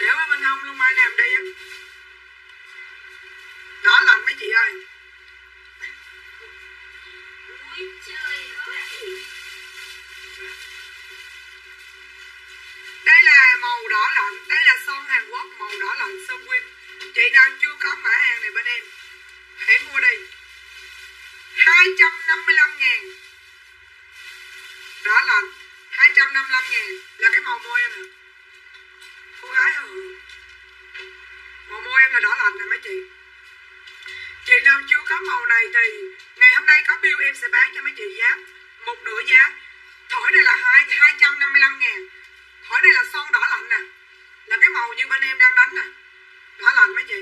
để qua bên hông luôn mai làm đi á đỏ lạnh mấy chị ơi. Đây là màu đỏ lạnh đây là son Hàn Quốc màu đỏ lạnh Sơn Win chị nào chưa có mã hàng này bên em hãy mua đi. 255 ngàn. Đỏ lạnh 255 ngàn là cái màu môi em nè cô gái hừ màu môi em là đỏ lạnh này mấy chị. Chị nào chưa có màu này thì ngày hôm nay có bill em sẽ bán cho mấy chị giá. Một nửa giá. Thỏi này là hai 255 ngàn. Thỏi này là son đỏ lạnh nè. Là cái màu như bên em đang đánh nè. Đỏ lạnh mấy chị.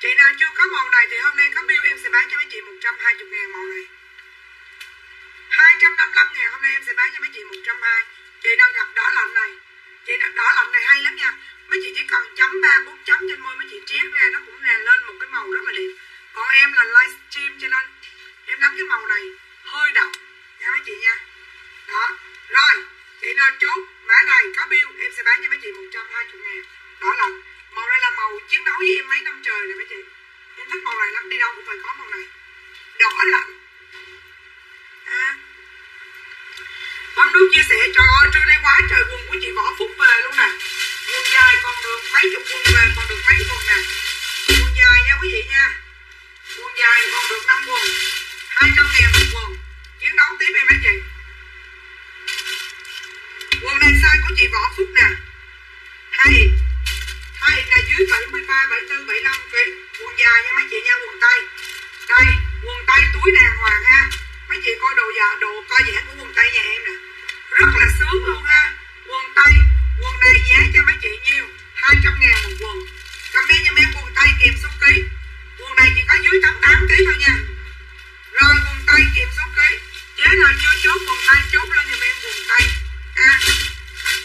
Chị nào chưa có màu này thì hôm nay có bill em sẽ bán cho mấy chị 120 ngàn màu này. 255 ngàn hôm nay em sẽ bán cho mấy chị 120 chị đang gặp đỏ lạnh này chị đặt đỏ lạnh này hay lắm nha. Mấy chị chỉ cần chấm ba, bốn chấm trên môi mấy chị triết ra, nó cũng là lên một cái màu rất là đẹp. Còn em là livestream cho nên em nắm cái màu này hơi đậm. Nha mấy chị nha. Đó. Rồi, chị nào chốt mã này có bill, em sẽ bán cho mấy chị 120 ngàn. Đó là màu này là màu chiến đấu với em mấy năm trời nè mấy chị. Em thích màu này lắm, đi đâu cũng phải có màu này. Đỏ lạnh. À bấm nút chia sẻ trời ơi trưa nay quá trời quần của chị võ phúc về luôn nè. Quần dài còn được mấy chục quần về còn được mấy quần nè. Quần dài nha quý vị nha. Quần dài còn được 5 quần 200 ngàn một quần chiến đấu tiếp em mấy chị. Quần này size của chị võ phúc nè. Hay hay là dưới 73, 74, 75 kg quần dài nha mấy chị nha quần tay. Đây quần tay túi đàng hoàng ha. Mấy chị coi đồ giờ đồ coi giãn của quần tay nhà em nè rất là sướng luôn ha. Quần tay quần này giá cho mấy chị nhiêu? 200 ngàn một quần. Comment cho em quần tay kèm số ký. Quần này chỉ có dưới 88 ký thôi nha. Rồi quần tay kèm số ký. Chế nào chưa chốt quần tay chốt lên giùm em quần tay à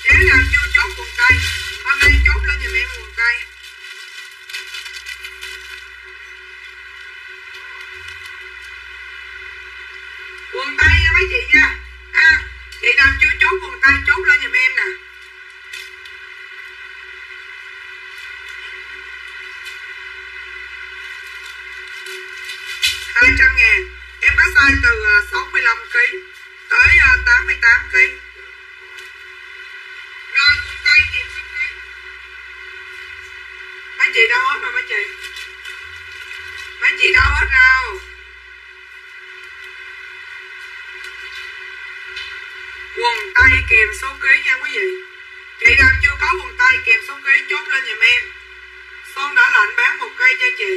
chế nào chưa chốt quần tay hôm nay chốt lên giùm em quần tay quần tay nha mấy chị nha. À chị nào chưa chốt vòng tay, chốt lên giùm em nè. Hai trăm ngàn. Em có size từ ờ, 65 kg tới ờ, 88 kg rồi tay kèm mấy chị đâu hết rồi mấy chị? Mấy chị đâu hết rồi quần tay kèm số ghế nha quý vị? Chị nào chưa có quần tay kèm số ghế chốt lên giùm em. Son đỏ lạnh bán một cây cho chị.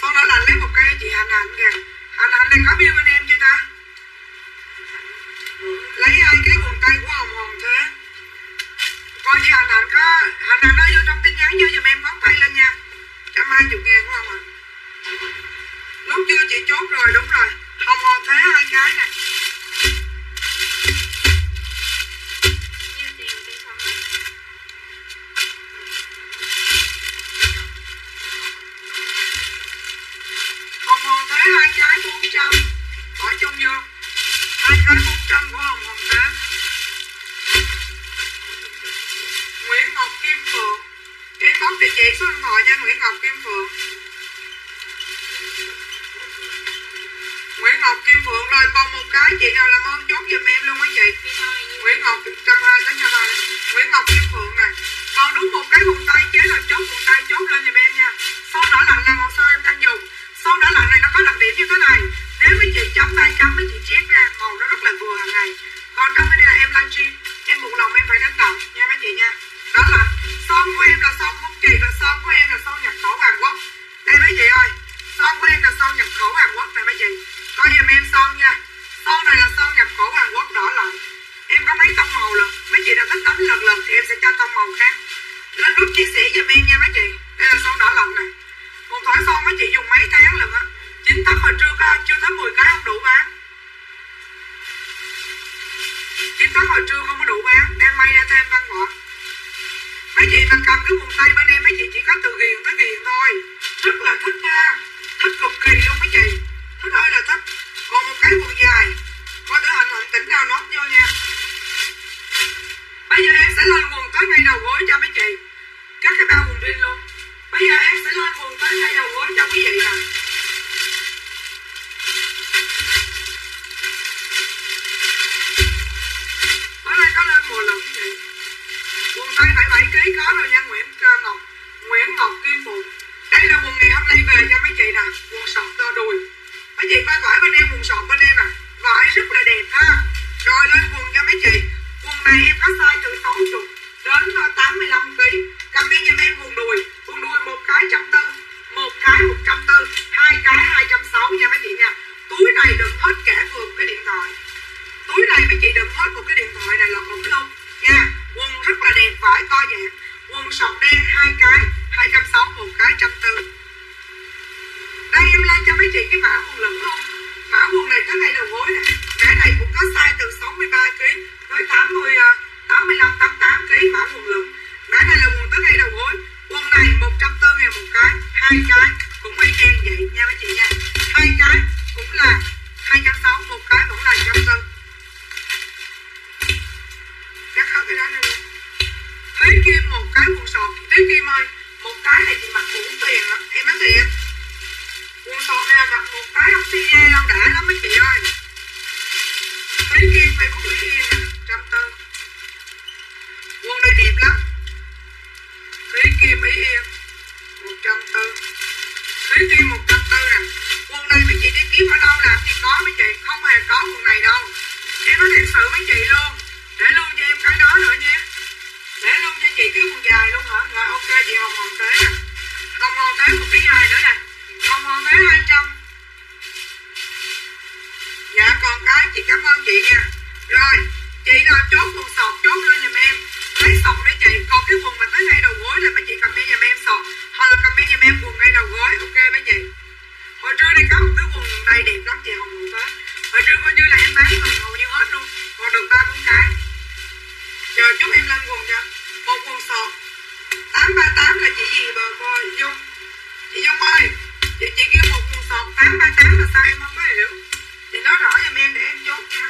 Son đỏ lạnh lấy một cây cho chị hạnh hạnh kìa. Hạnh hạnh này có bill bên em chưa ta? Lấy hai cái quần tay của hồng hồng thế. Coi chị hạnh hạnh có hạnh hạnh nói vô trong tin nhắn vô giùm em ngón tay lên nha. Trăm hai chục ngàn của hồng hồng lúc chưa chị chốt rồi, đúng rồi. Hồng hồng thế, hai cái nè. Trăm. Hỏi chung vô. Hai cái bốn trăm của hồng hồng tám Nguyễn Ngọc Kim Phượng. Inbox địa chỉ số điện thoại nha, Nguyễn Ngọc Kim Phượng. Nguyễn Ngọc Kim Phượng rồi còn một cái, chị nào làm ơn chốt giùm em luôn á chị. Nguyễn Ngọc trăm hai tám trăm hai Nguyễn Ngọc Kim Phượng nè. Còn đúng một cái vùng tay chế là chốt vùng tay chốt lên giùm em nha. Sau đó lạnh là màu son em đang dùng. Sau đó lạnh này nó có đặc điểm như thế này nếu mấy chị chấm tay chấm, mấy chị chép ra, màu nó rất là vừa hàng ngày. Còn trong cái này là em livestream em buộc lòng em phải đánh đậm nha mấy chị nha. Đó là son của em là son không kỳ và son của em là son nhập khẩu Hàn Quốc. Đây mấy chị ơi, son của em là son nhập khẩu Hàn Quốc này mấy chị. Coi giùm em son nha. Son này là son nhập khẩu Hàn Quốc đỏ lạnh. Em có mấy tông màu lần, mấy chị đã thích đánh lần lần thì em sẽ cho tông màu khác. Lên nút chia sẻ giùm em nha mấy chị. Đây là son đỏ lạnh này. Một thỏi son mấy chị dùng mấy tháng lần á chín thắng ở trưa ca chưa thắng 10 cái không đủ bán. Chín thắng hồi trưa không có đủ bán, đang may ra thêm văn ngọt mấy chị mà cầm cái vùng tay bên em, mấy chị chỉ có từ ghiền tới ghiền thôi. Rất là thích nha. Thích cực kỳ luôn mấy chị. Thích ơi là thích. Còn một cái quần dài. Coi thử hình hình tỉnh nào nốt vô nha. Bây giờ em sẽ lên quần tới ngay đầu gối cho mấy chị. Các cái bao quần riêng luôn. Bây giờ em sẽ lên quần tới ngay đầu gối cho quý vị nè. Có lên mùa lượng chị quần tay 77 kg có rồi nha Nguyễn Ngọc Nguyễn Ngọc Kim Phụng. Đây là quần ngày hôm nay về cho mấy chị nè, quần sọt to đùi. Mấy chị qua vải bên em, quần sọt bên em nè, vải rất là đẹp ha. Rồi lên quần cho mấy chị. Quần này em có size từ 60 đến ờ, 85 kg cầm đi giùm em quần đùi. Quần đùi một cái trăm tư, một cái một trăm tư, hai cái hai trăm sáu nha mấy chị nha. Túi này đừng hết cả vừa một cái điện thoại túi này mấy chị được hết một cái điện thoại này là khủng luôn nha, quần rất là đẹp, vải to dẹp. Quần sọc đen, hai cái, hai trăm sáu, một cái trăm tư. Đây, em lên cho mấy chị cái mã quần lửng luôn. Mã quần này tới ngày đầu gối này mã này cũng có size từ 63 kg tới 80 85 88 kg mã quần lửng mã này là quần tới ngày đầu gối quần này 140 ngàn một cái, hai cái, cũng y chang vậy nha mấy chị nha. Hai cái cũng là 260 một cái vẫn là 140 dắt hết cái đó ra luôn kia một cái một sọt. Tới kia ơi, một cái này thì mặc cũng tiền lắm. Em nói thiệt. Quần sọt này mặc một cái không xi nhê đâu đã lắm mấy chị ơi. Tới kia phải bút lấy kim nè, trăm tư quần này đẹp lắm. Tới kia mấy em? Một trăm tư tới kia một trăm tư nè. Quần này mấy chị đi kiếm ở đâu làm thì có mấy chị. Không hề có quần này đâu. Em nói thiệt sự mấy chị luôn để luôn cho em cái đó nữa nha. Để luôn cho chị cái quần dài luôn hả? Rồi, ok, chị hồng hồng tế nè. Hồng hồng tế một cái dài nữa nè. Hồng hồng tế hai trăm. Dạ còn cái chị cảm ơn chị nha. Rồi, chị nào chốt quần sọt chốt lên giùm em. Lấy sọt để chị. Còn cái quần mà tới ngay đầu gối là mấy chị cầm giùm em sọt. Hoặc là cầm giùm em quần ngay đầu gối. Ok mấy chị? Hồi trưa đây có một cái quần đây đẹp lắm chị hồng hồng tế. Hồi trưa coi như là em bán gần hầu như hết luôn. Còn được ba bốn cái chờ chút em lên quần cho một quần sọt. 838 là chị gì bà bà Dung chị Dung ơi, chị chị kêu một quần sọt. 838 là sao em không có hiểu? Chị nói rõ giùm em để em chốt nha.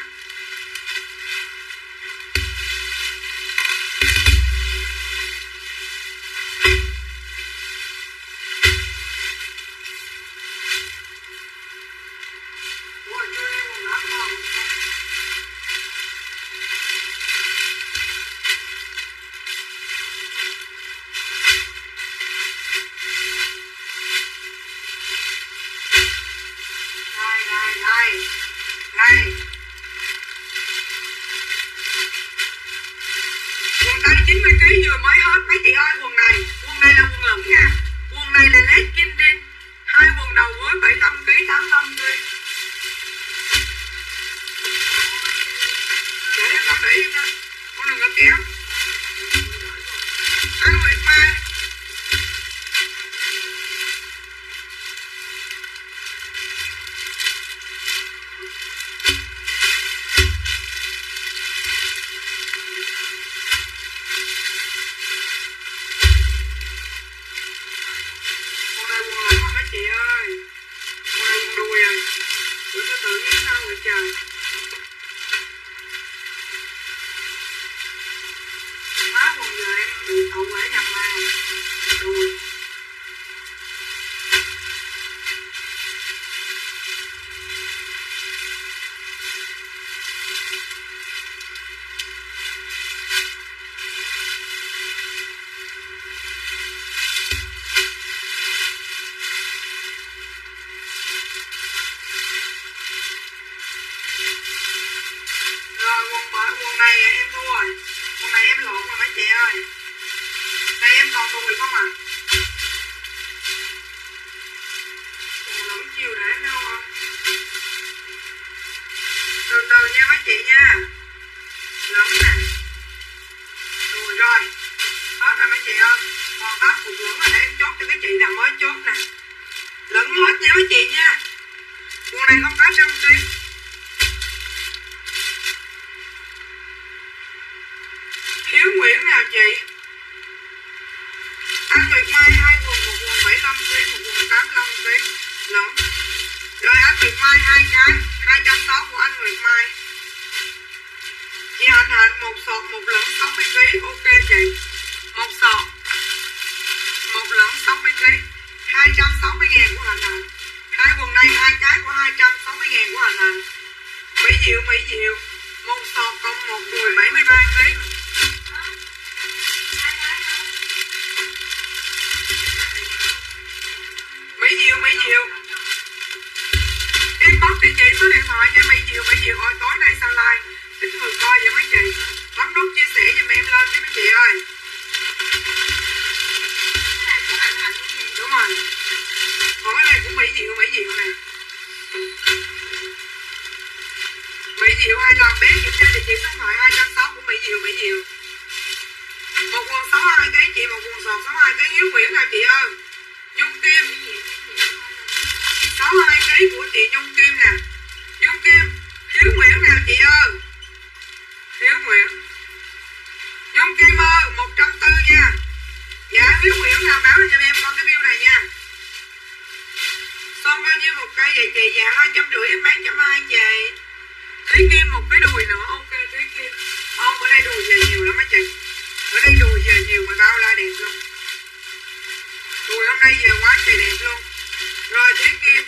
Rồi kim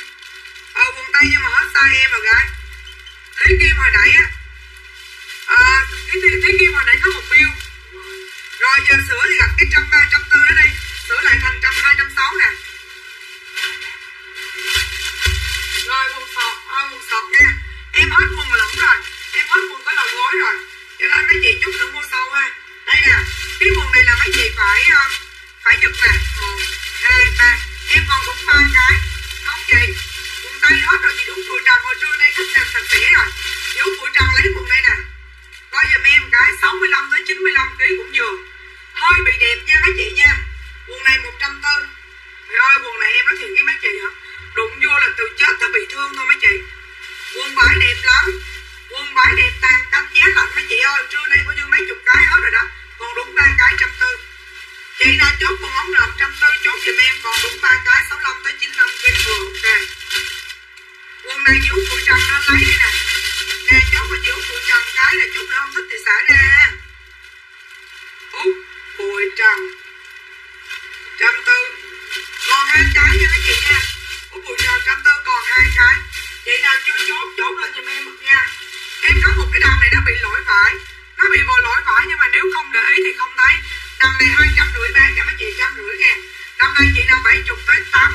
ờ quần tây nhưng mà hết size em rồi gái thúy kim hồi nãy á. À, thúy, thúy, thúy kim hồi nãy có một bill rồi giờ sửa thì gặp cái trăm ba trăm tư đó đi. Sửa lại thành trăm hai trăm sáu nè. Rồi quần sọt ờ, à, quần sọt nha. Em hết quần lỏng rồi. Em hết quần có đầu gối rồi. Cho nên mấy chị chút nữa mua sâu ha. Đây nè cái quần này là mấy chị phải ờ, phải giật nè. Một hai ba. Em còn đúng ba cái không chị quần tây hết rồi chị đúng phụ trang hồi trưa nay khách hàng sạch sẽ rồi. Chị đúng phụ trần lấy quần đây nè, coi giùm em cái 65 tới 95 kg cũng vừa. Hơi bị đẹp nha mấy chị nha. Quần này 140 Trời ơi, quần này em nói thiệt với mấy chị hả? Đụng vô là từ chết tới bị thương thôi mấy chị. Quần vải đẹp lắm. Quần vải đẹp tan canh giá lạnh mấy chị ơi. Trưa nay coi như mấy chục cái hết rồi đó. Còn đúng ba cái trăm tư chị nào chốt con ống rộng trăm tư chốt giùm em, còn đúng ba cái 65 tới 95 trên vừa ok. Quần này chú phụ trần nó lấy đây nè. Nè, chốt mà chú phụ trần cái là chút nữa không thích thì xả ra út bùi trần. Trăm tư. Còn hai cái nha các chị nha. Út bùi trần, trăm tư, còn hai cái. Chị nào chưa chốt chốt lên giùm em một nha. Em có một cái đầm này nó bị lỗi phải. Nó bị vô lỗi phải, nhưng mà nếu không để ý thì không thấy năm này hai trăm rưỡi, ba cho mấy chị trăm rưỡi ngàn. Năm này chị năm bảy chục tới tám.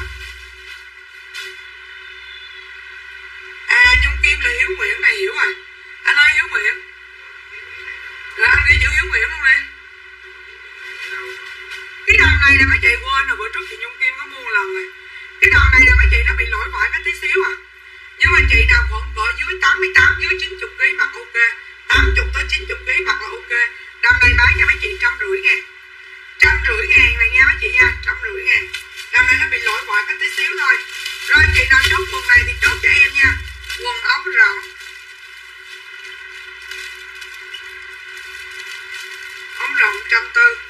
À nhung kim là hiếu nguyễn, này hiểu rồi à. anh ơi, hiếu nguyễn. Rồi, anh ghi chữ hiếu nguyễn luôn đi cái đằng này là mấy chị quên rồi, bữa trước chị nhung kim có mua một lần rồi. Cái đằng này là mấy chị nó bị lỗi vải cái tí xíu à. Nhưng mà chị nào vẫn cỡ dưới 88 dưới 90 kg mặc ok. 80 tới 90 kg mặc là ok. Năm này bán cho mấy chị trăm rưỡi ngàn trăm rưỡi ngàn này nha mấy chị nha trăm rưỡi ngàn. Năm nay nó bị lỗi bỏ cái tí xíu thôi rồi chị nào chốt quần này thì chốt cho em nha. Quần ống rộng ống rộng trăm tư.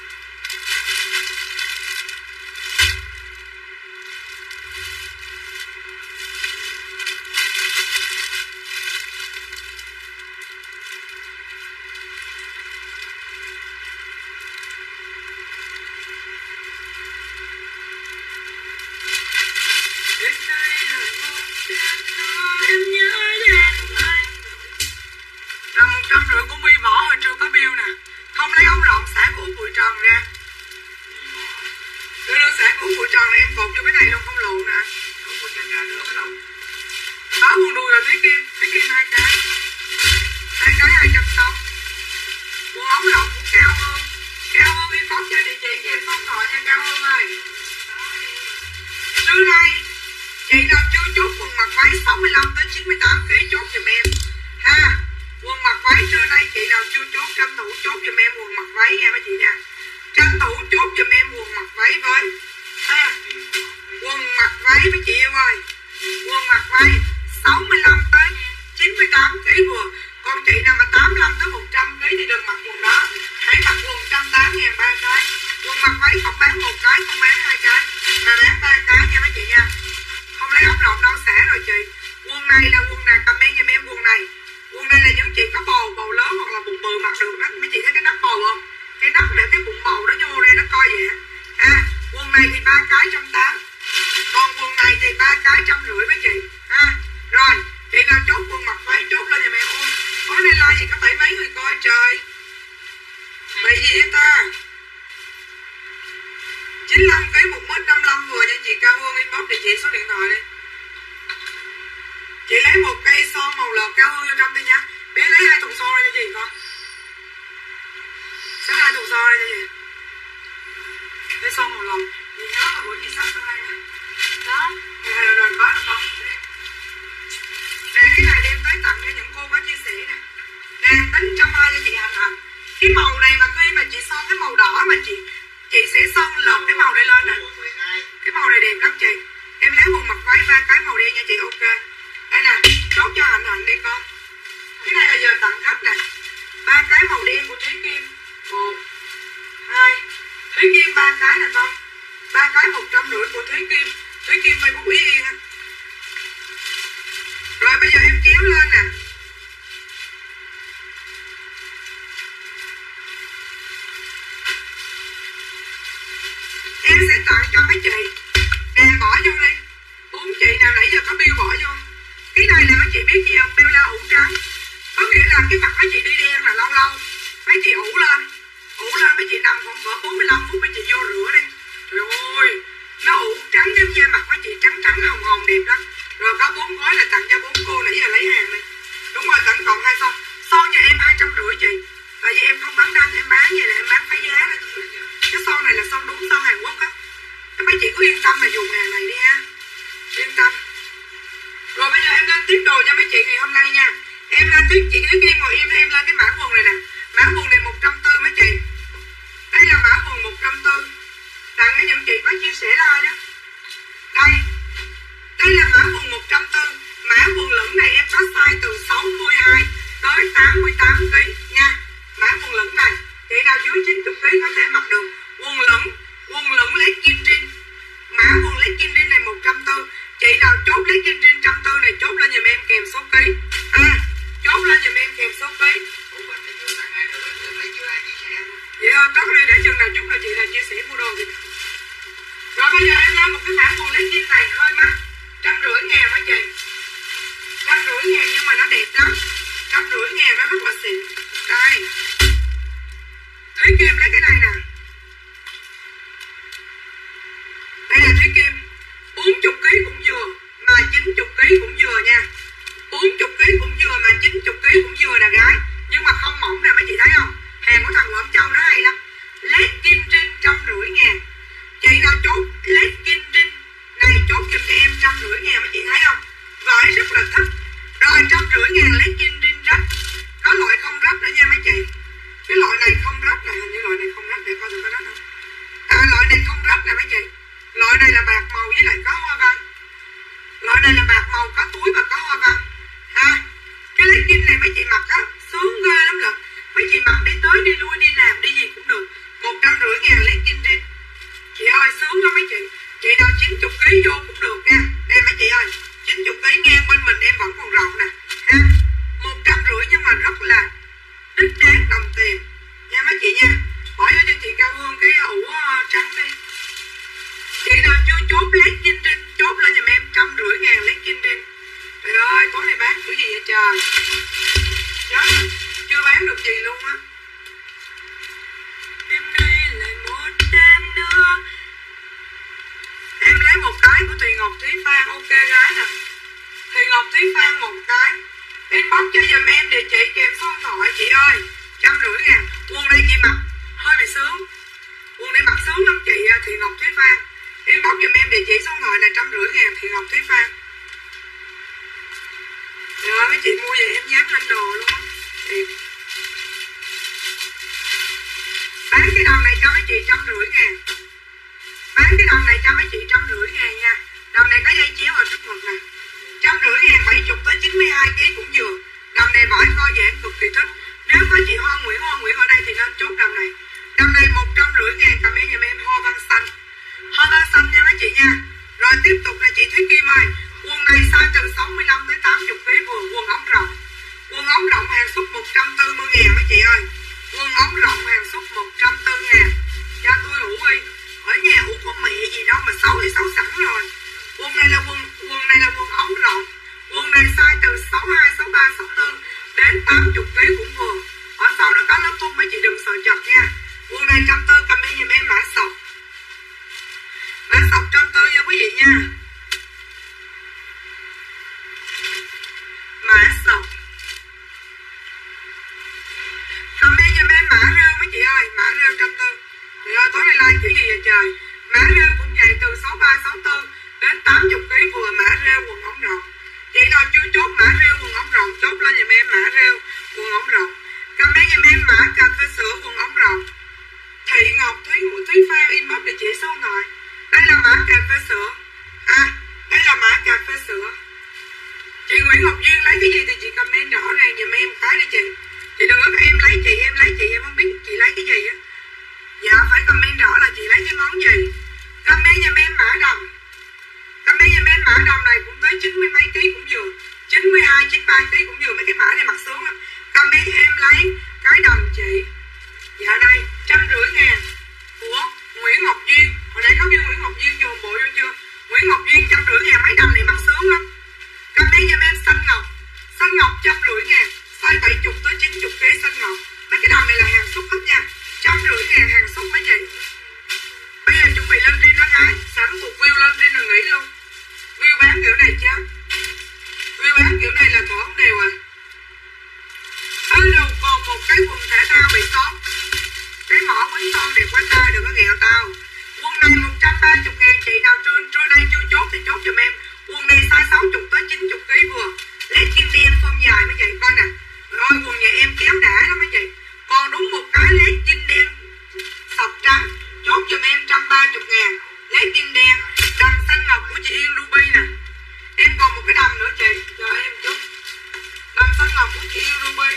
Này thì ba cái trăm tám. Còn quần này thì ba cái trăm rưỡi mấy chị. Ha, rồi, chị nào chốt quần mặc váy chốt lên nhà mẹ ôi có này like gì có bảy mấy người coi trời? Bị gì vậy ta? 95 kg 1 mét 55 vừa cho chị, Cao Hương inbox địa chỉ số điện thoại đi. Chị lấy một cây son màu lợt cao hơn vô trong đi nhá bé lấy hai thùng son ra cho chị con xách hai thùng son ra cho chị. Lấy son màu lợt buổi sắp có được không cái này tới tặng cho những cô chia sẻ nè tính trăm hai cái màu này mà mà chị cái màu đỏ mà chị chị sẽ son cái màu lên cái màu này đẹp lắm chị em lấy váy ba cái màu đen chị ok đây nè cho hạnh hạnh đi con cái này là giờ tặng ba cái màu đen của thúy kim một hai thúy kim ba cái nè con ba cái một trăm rưỡi của thúy kim. Thúy kim phải bút ý yên á. Rồi bây giờ em kéo lên nè. Em sẽ tặng cho mấy chị. Nè bỏ vô đi. Bốn chị nào nãy giờ có bill bỏ vô? Cái này là mấy chị biết gì không? Bill la ủ trắng. Có nghĩa là cái mặt mấy chị đi đen là lâu lâu. Mấy chị ủ lên. Ủ lên mấy chị nằm khoảng cỡ 45 phút mấy chị vô rửa đi. Rồi, nó ủ trắng giống da mặt mấy chị trắng trắng hồng hồng đẹp lắm. Rồi có bốn gói là tặng cho bốn cô nãy giờ lấy hàng này đúng rồi tặng còn hai son son nhà em hai trăm rưỡi chị. Tại vì em không bán đăng em bán vậy là em bán phá giá đó. Cái son này là son đúng son Hàn Quốc á. Các mấy chị cứ yên tâm mà dùng hàng này đi ha. Yên tâm. Rồi bây giờ em lên tiếp đồ cho mấy chị ngày hôm nay nha. Em lên tiếp chị cứ ghi ngồi im em lên cái mã quần này nè. Mã quần này một trăm tư mấy chị. Đây là mã quần một trăm tư tặng cho những chị có chia sẻ like đó? Đây đây là mã quần 140 Mã quần lửng này em có size từ 62 tới 88 kg nha. Mã quần lửng này Chị nào dưới 90 kg có thể mặc được. Quần lửng Quần lửng lấy kim trinh Mã quần lấy kim trinh này 140 Chị nào chốt lấy kim trinh 140 này Chốt lên giùm em kèm số ký. À chốt lên giùm em kèm số ký. Vậy thôi chốt đây để chừng nào chút là chị là chia sẻ mua đồ thì rồi bây giờ em lên một cái mã quần lấy kim này hơi mắc trăm rưỡi ngàn mấy chị? Trăm rưỡi ngàn nhưng mà nó đẹp lắm. Trăm rưỡi ngàn nó rất là xịn. Đây. Thúy kim lấy cái này nè. Đây là thúy kim. 40 kg cũng vừa, mà 90 kg cũng vừa nha. 40 kg cũng vừa, mà 90 kg cũng vừa nè gái. Nhưng mà không mỏng nè, mấy chị thấy không? Hàng của thằng Quảng Châu nó hay lắm. Lét kim trinh trăm rưỡi ngàn chị nào chốt led kim dinh, này chốt giùm em trăm rưỡi ngàn mấy chị thấy không? Vải rất là thích rồi trăm rưỡi ngàn lấy kim dinh rách. Có loại không rách nữa nha mấy chị. Cái loại này không rách nè hình như loại này không rách để coi thử có rách không. À loại này không rách nè mấy chị. Loại này là bạc màu với lại có hoa văn. Loại này là bạc màu có túi và có hoa văn. Ha cái lấy kim này mấy chị mặc á sướng ghê lắm lận mấy chị mặc đi tới đi lui đi làm đi gì cũng được. Một trăm rưỡi ngàn lấy kim trinh chị ơi sướng lắm mấy chị. Chị đo 90 kg vô cũng được nha. Em mấy chị ơi 90 kg ngang bên mình em vẫn còn rộng nè. Ha một trăm rưỡi nhưng mà rất là đích đáng đồng tiền. Nha mấy chị nha. Hỏi cho chị cao hương cái ủ ờ, trắng đi. Chị nào chưa chốt lấy kim trinh chốt lên giùm em trăm rưỡi ngàn lấy kim trinh trời ơi, tối nay bán cái gì vậy trời? Chết chưa bán được gì luôn á. Ngọc Thúy Phan, ok gái nè. Thì Ngọc Thúy Phan một cái. Inbox cho dùm em địa chỉ kèm số điện thoại, chị ơi. Trăm rưỡi ngàn. Quần đây chị mặc. Hơi bị sướng. Quần đây mặc sướng lắm chị à, Thì Ngọc Thúy Phan. Inbox dùm em địa chỉ số điện thoại là trăm rưỡi ngàn, Thì Ngọc Thúy Phan. Rồi mấy chị mua về em dám lên đồ luôn á. Bán cái đòn này cho mấy chị trăm rưỡi ngàn. Bán cái đòn này cho mấy chị trăm rưỡi ngàn nha đầm này có dây chéo ở trước ngực nè. Trăm rưỡi ngàn bảy chục tới chín mươi hai kg cũng vừa. Đầm này vải co giãn cực kỳ thích. Nếu có chị Hoa Nguyễn Hoa Nguyễn ở đây thì nên chốt đầm này. Đầm này một trăm rưỡi ngàn comment giùm em hoa văn xanh. Hoa văn xanh nha mấy chị nha. Rồi tiếp tục là chị Thúy Kim ơi quần này size từ 65 tới 80 kg vừa quần ống rộng. Quần ống rộng hàng xuất 140 ngàn mấy chị ơi. Quần ống rộng hàng xuất 140 ngàn. Cho tôi ủ đi. Ở nhà ủ có mẹ gì đâu mà xấu thì xấu sẵn rồi. Quân này là quân quân này là quân ống rộng, Quân này sai từ 62, 63, 64 đến 80 vé cũng vừa. Ở sau nó có lớp thuốc mấy chị đừng sợ chật nha. Quân này trong tư cầm đi giùm em mã sọc. Mã sọc trong tư nha quý vị nha. Mã sọc. Comment giùm em mã rêu mấy chị ơi, mã rêu trong tư. Trời ơi, tối nay like kiểu gì vậy trời? Mã rêu cũng vậy từ 63, 64 đến 80 kg vừa mã rêu quần ống rộng. Chị nào chưa chốt mã rêu quần ống rộng. Chốt lên giùm em mã rêu quần ống rộng. Comment giùm em mã cà phê sữa quần ống rộng. Thị ngọc, thúy thúy phan inbox địa chỉ số điện thoại đây là mã cà phê sữa à đây là mã cà phê sữa chị Nguyễn Ngọc Duyên lấy cái gì thì chị comment rõ ràng giùm em cái đi chị. Chị đừng có em lấy chị, em lấy chị, em không biết chị lấy cái gì á. Dạ phải comment rõ là chị lấy cái món gì. Comment giùm em mã đồng comment giùm em bán mã đồng này cũng tới chín mươi mấy ký cũng vừa. 92, 93 ký cũng vừa. Mấy cái mã này mặc xuống á comment em lấy cái đồng chị. Dạ đây trăm rưỡi ngàn. Của Nguyễn Ngọc Duyên. Hồi nãy có kêu Nguyễn Ngọc Duyên dồn bộ vô chưa? Nguyễn Ngọc Duyên trăm rưỡi ngàn mấy đồng này mặc sướng lắm. Comment giùm em xanh ngọc. Xanh ngọc trăm rưỡi ngàn. Size 70 tới 90 ký xanh ngọc. Mấy cái đồng này là hàng xuất hết nha. Trăm rưỡi ngàn hàng xuất mấy chị? Bây giờ chuẩn bị lên đi nó gái. Sẵn một view lên đi đừng nghỉ luôn view bán kiểu này chứ. View bán kiểu này là thổ không đều à. Ở đâu còn một cái quần thể thao bị tốt cái mỏ quýnh con đẹp quá ta, đừng có ghẹo tao. Quần này 130 ngàn chị nào trưa trưa nay chưa chốt thì chốt giùm em. Quần này size 60 tới 90 kg vừa. Lấy kim đen phong dài mấy chị coi nè rồi quần nhà em kéo đã lắm mấy chị còn đúng một cái, lấy kim đen sọc trắng. Chốt giùm em 130 ngàn lấy kim đen đầm xanh ngọc của chị Yên Ruby nè. Em còn một cái đầm nữa chị, chờ em chút. Đầm xanh ngọc của chị Yên Ruby.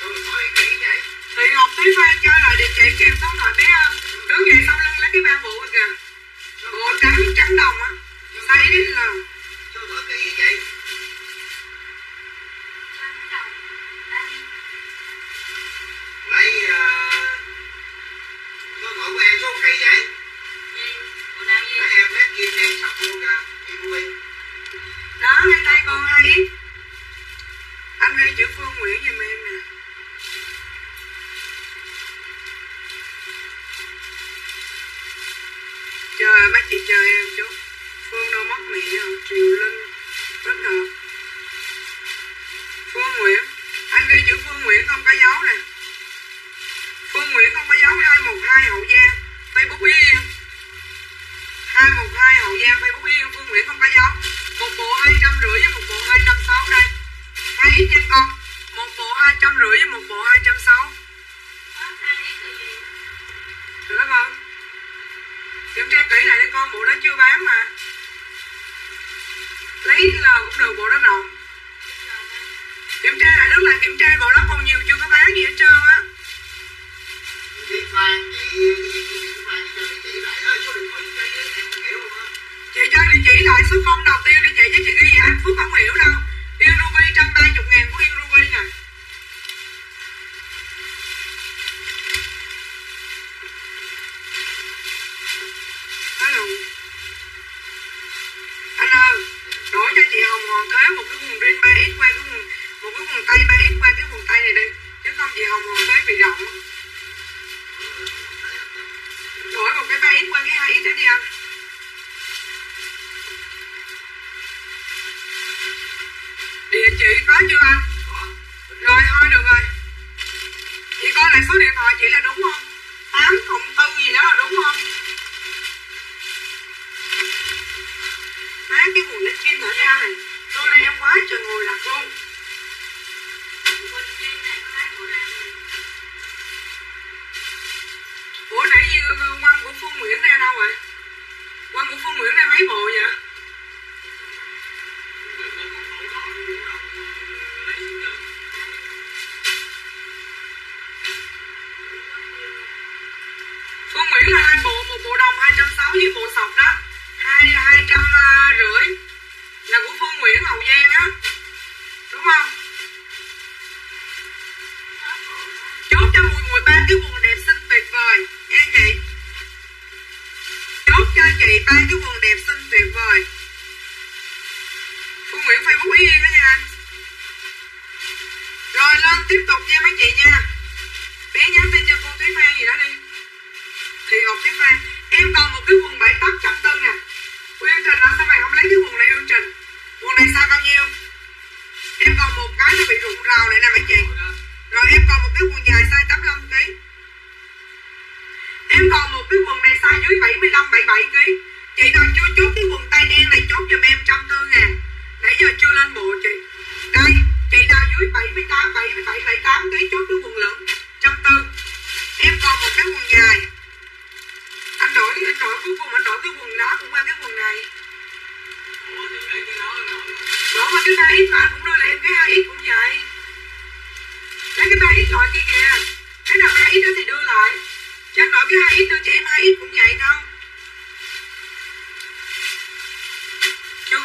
Đúng rồi. Thì Ngọc Thúy Phan cho là địa chỉ kèm số thoại bé không? Đứng dậy sau lưng lấy cái ba bộ kìa. Bộ trắng trắng đồng á. Xay đến là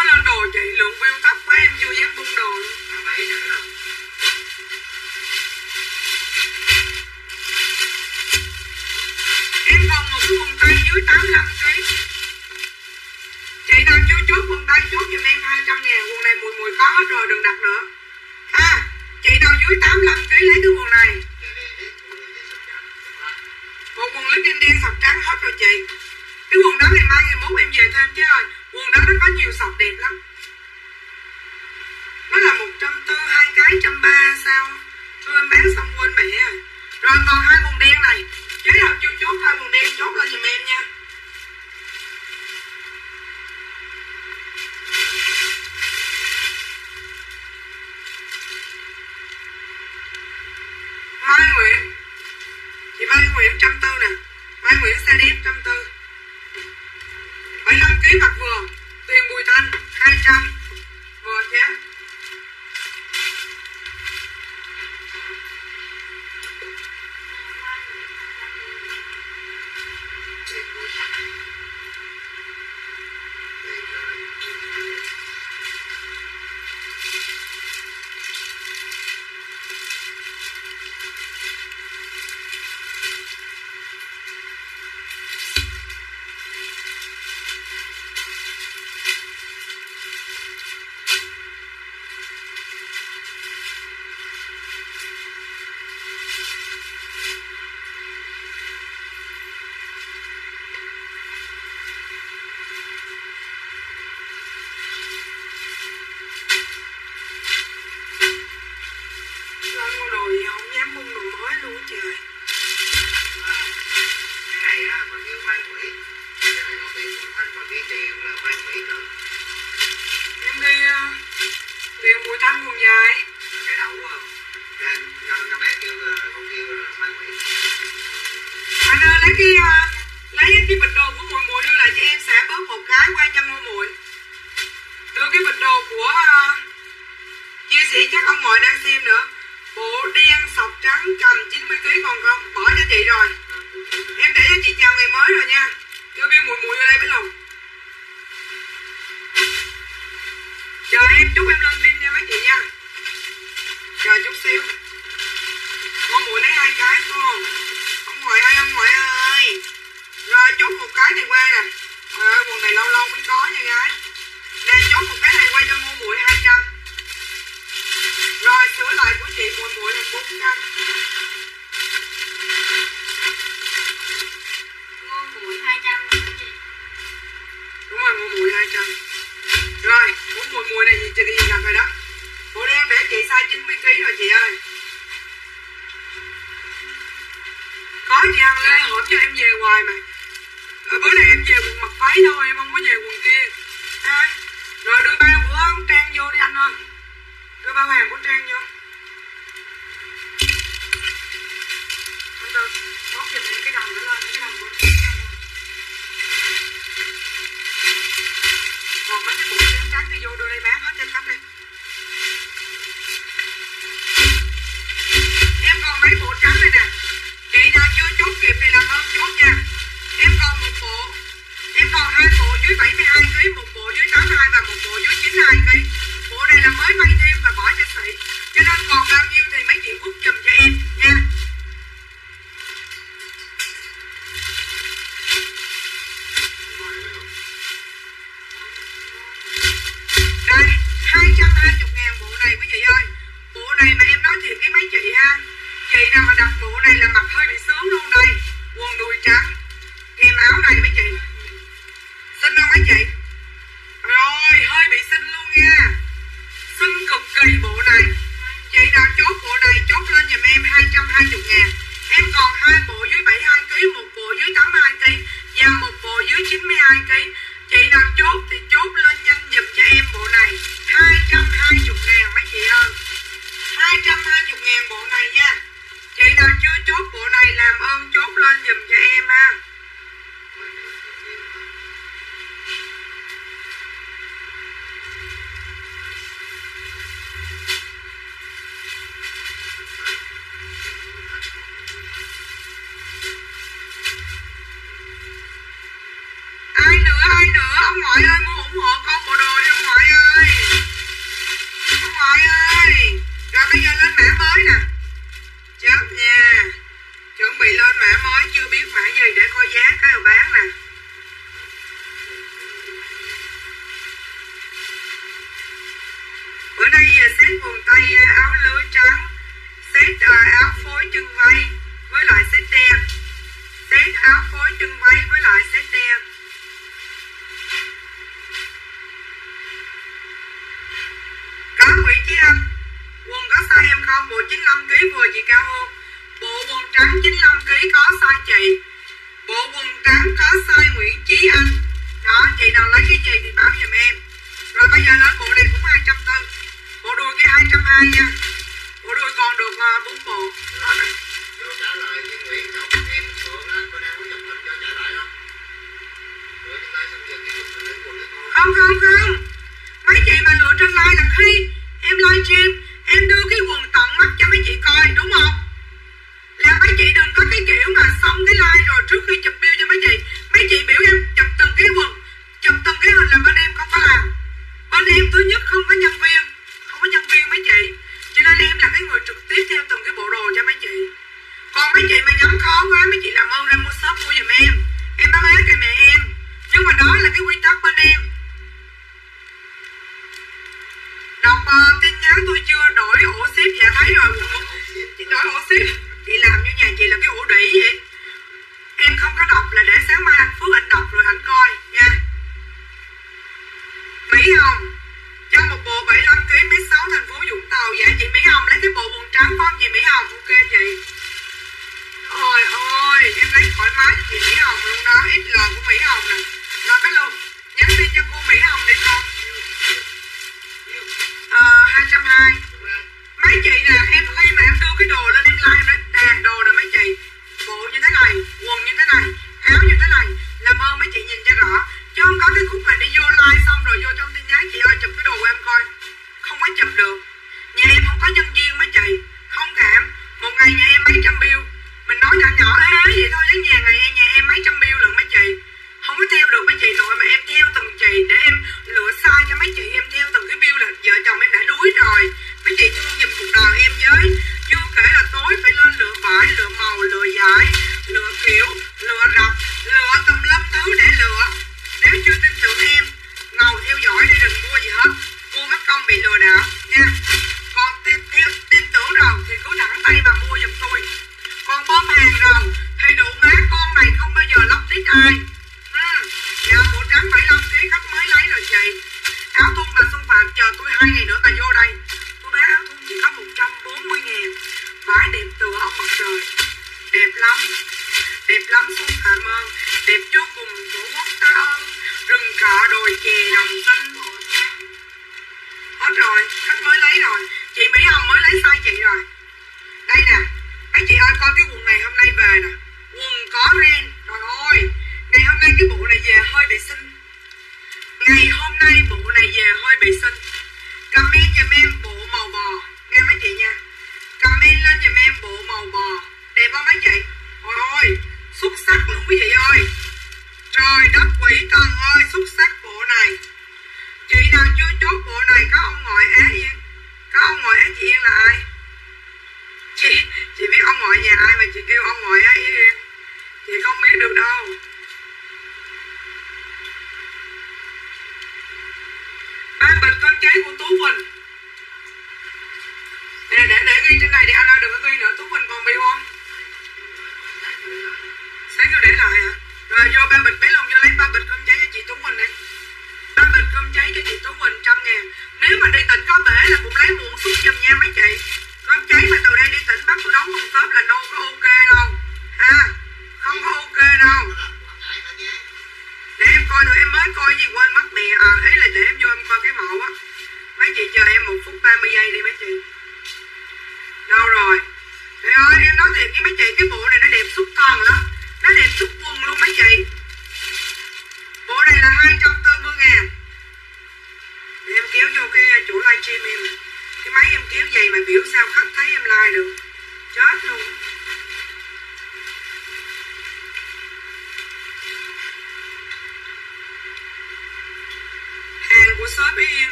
có lên đồ chị lượng view thấp quá em chưa dám bung đồ em còn một cái vòng tay dưới 85 kg chị nào chưa chốt quần tay chốt giùm em 200 ngàn quần này mùi mùi có hết rồi đừng đặt nữa. Ha à, chị nào dưới 85 kg lấy cái quần này. Một quần lít đen đen sọc trắng hết rồi chị cái quần đó ngày mai ngày mốt em về thêm chứ ơi. Buôn đó nó có nhiều sọc đẹp lắm. Nó là 140, hai cái 130 sao? Tôi em bán xong quên mẹ. Rồi còn hai quần đen này. Chế nào chưa chốt hai quần đen chốt lên giùm em nha. Mai Nguyễn. Chị Mai Nguyễn trăm tư nè. Mai Nguyễn xe đép trăm tư. 15 kg bạc vừa. Tuyền bùi thanh 200 vừa nhé. này cái bộ này là mới may thêm và bỏ cho sĩ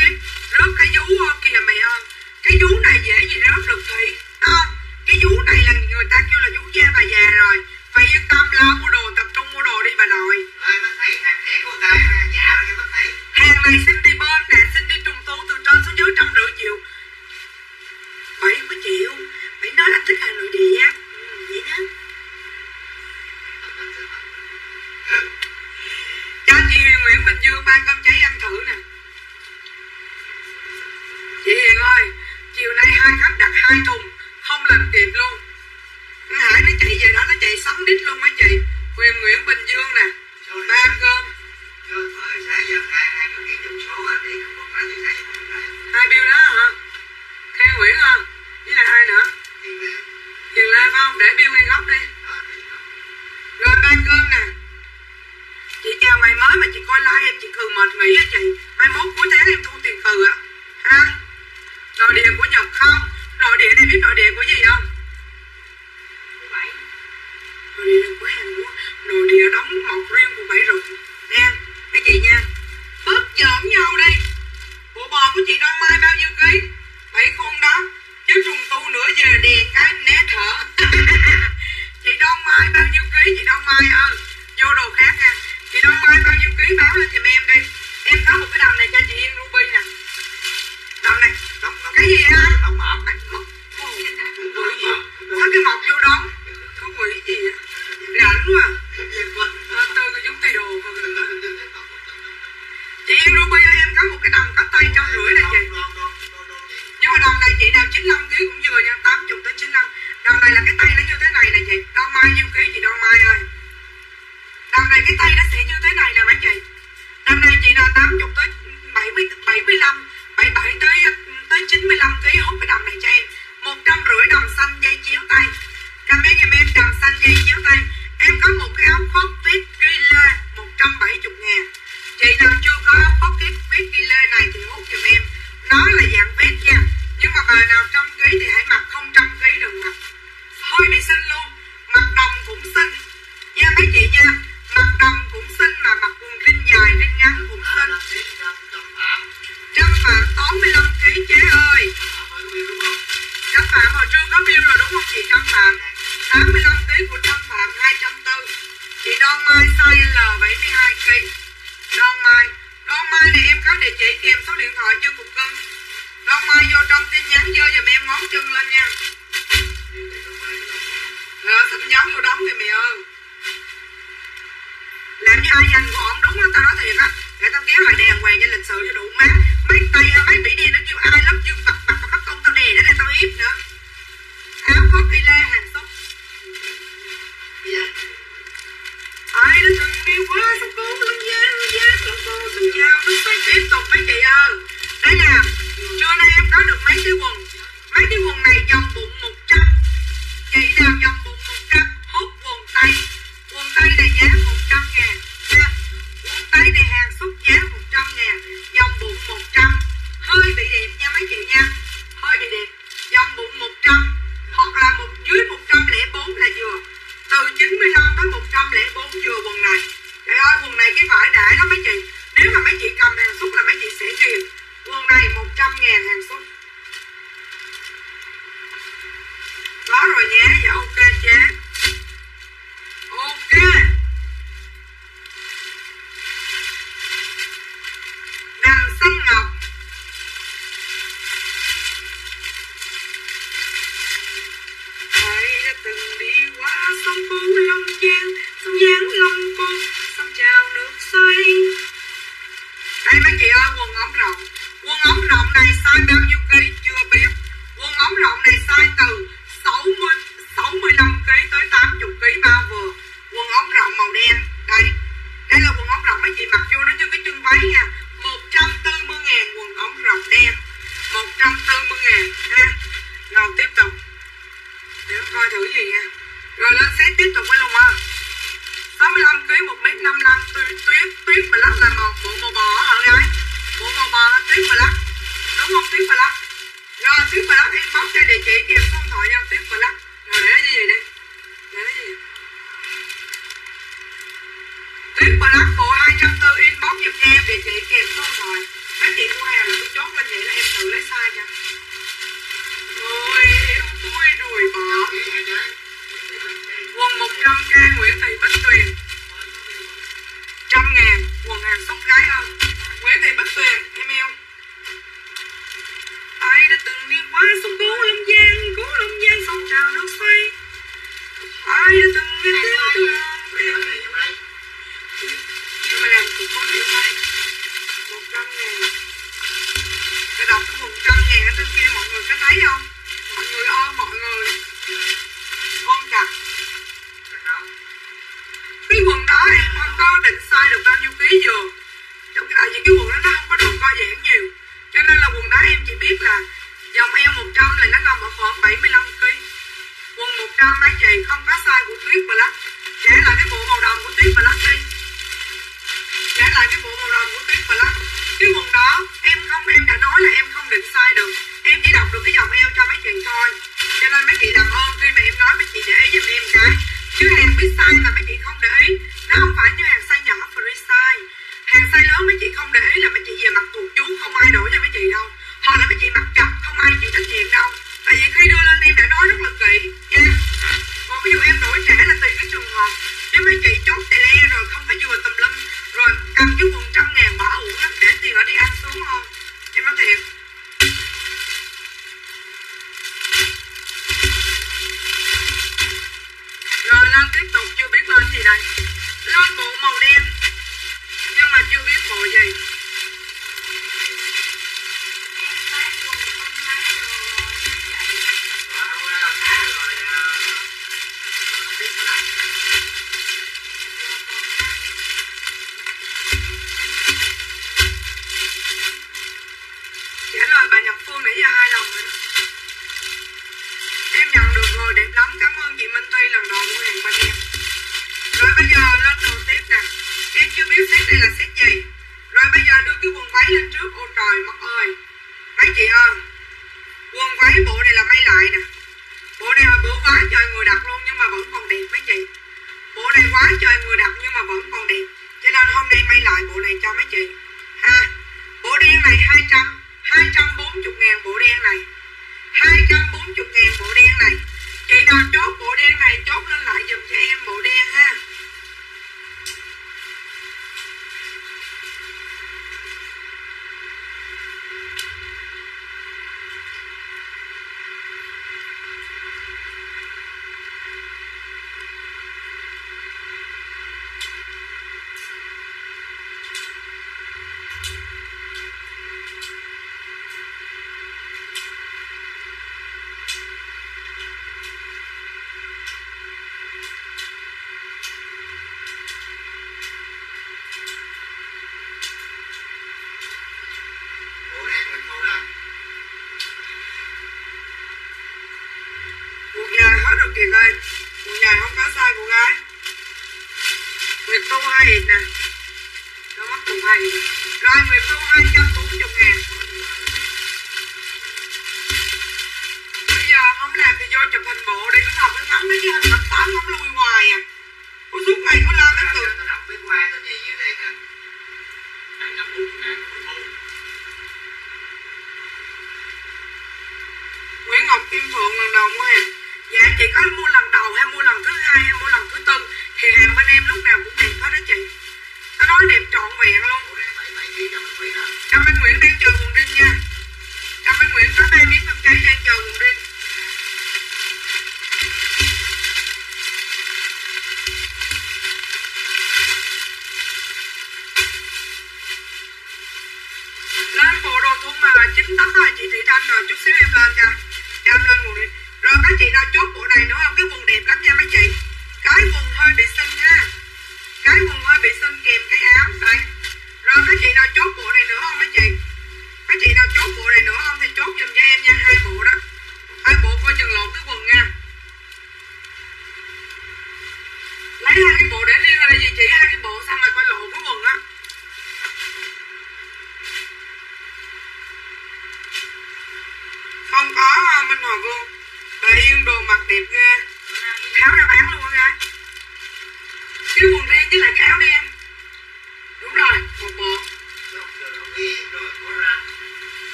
đi Rớt cái vú kìa mày ơi. Cái vú này dễ gì rớt được Thủy à, Cái vú này là người ta kêu là vú da bà già rồi. này 100 ngàn hàng xuất có rồi nhé dạ ok chế chục ngàn bộ đen này. Chị đòi chốt của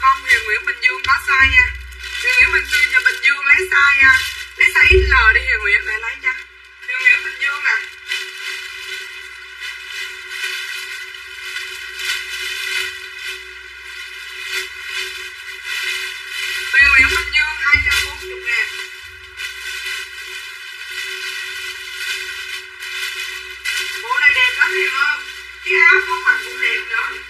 không thì Nguyễn Bình Dương có sai nha. Thì Nguyễn Bình Dương cho Bình Dương lấy sai nha. Lấy sai XL đi thì Nguyễn lại lấy nha. Thì Nguyễn Bình Dương à. thì Nguyễn Bình Dương 240 ngàn. Bộ này đẹp lắm thì không? Cái áo không mặc cũng đẹp nữa.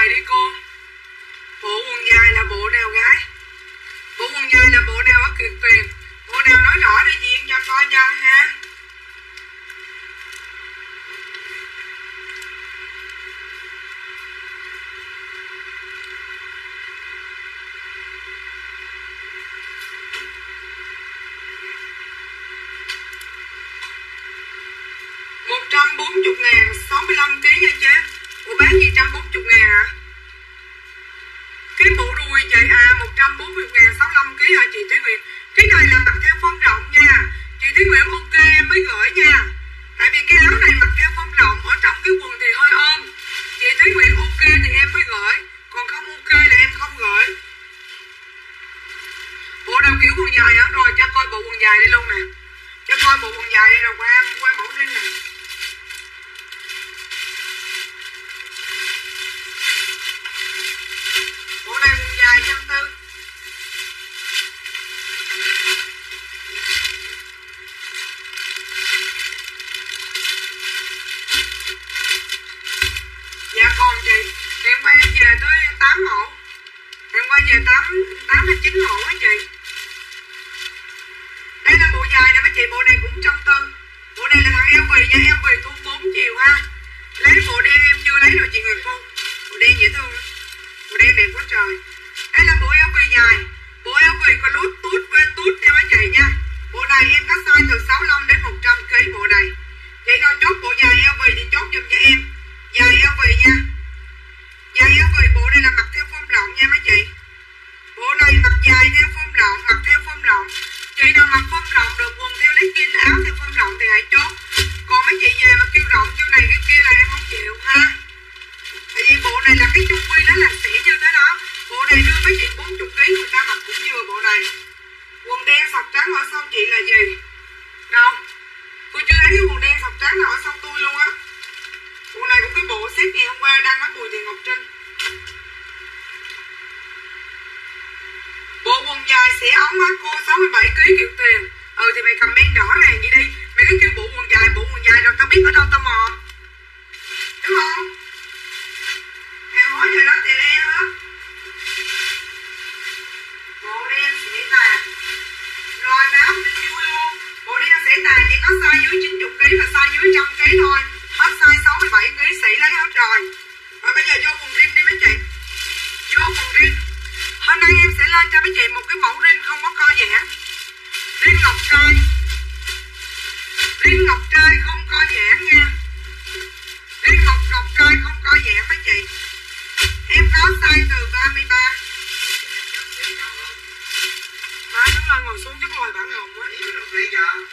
trai đi, cô. Bộ quần dài là bộ nào, gái? Bộ quần dài là bộ nào ở cực quyền bộ nào nói rõ đi diện cho coi cho, ha? Phan ngồi xuống trước ngồi bạn hồng á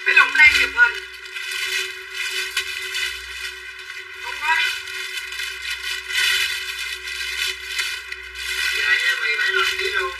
Phải lục đang chụp hình. Không có. Vậy mày phải làm gì đâu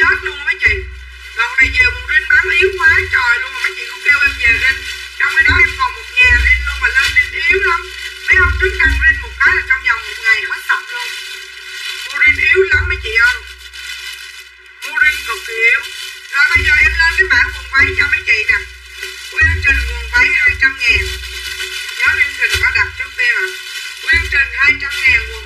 chết luôn mấy chị. Lần này về con Rin bám yếu quá, trời luôn mấy chị cũng kêu em về Rin trong cái đó em còn một nhà Rin luôn mà lên Rin yếu lắm. Mấy ông trước ăn Rin một cái là trong vòng một ngày hết sạch luôn. Cô Rin yếu lắm mấy chị không cô Rin cực kỳ yếu. Rồi bây giờ em lên cái mã quần váy cho mấy chị nè. Quyên trình quần váy 200 ngàn. Nhớ Quyên trình có đặt trước tiên à. Quyên trình 200 ngàn quần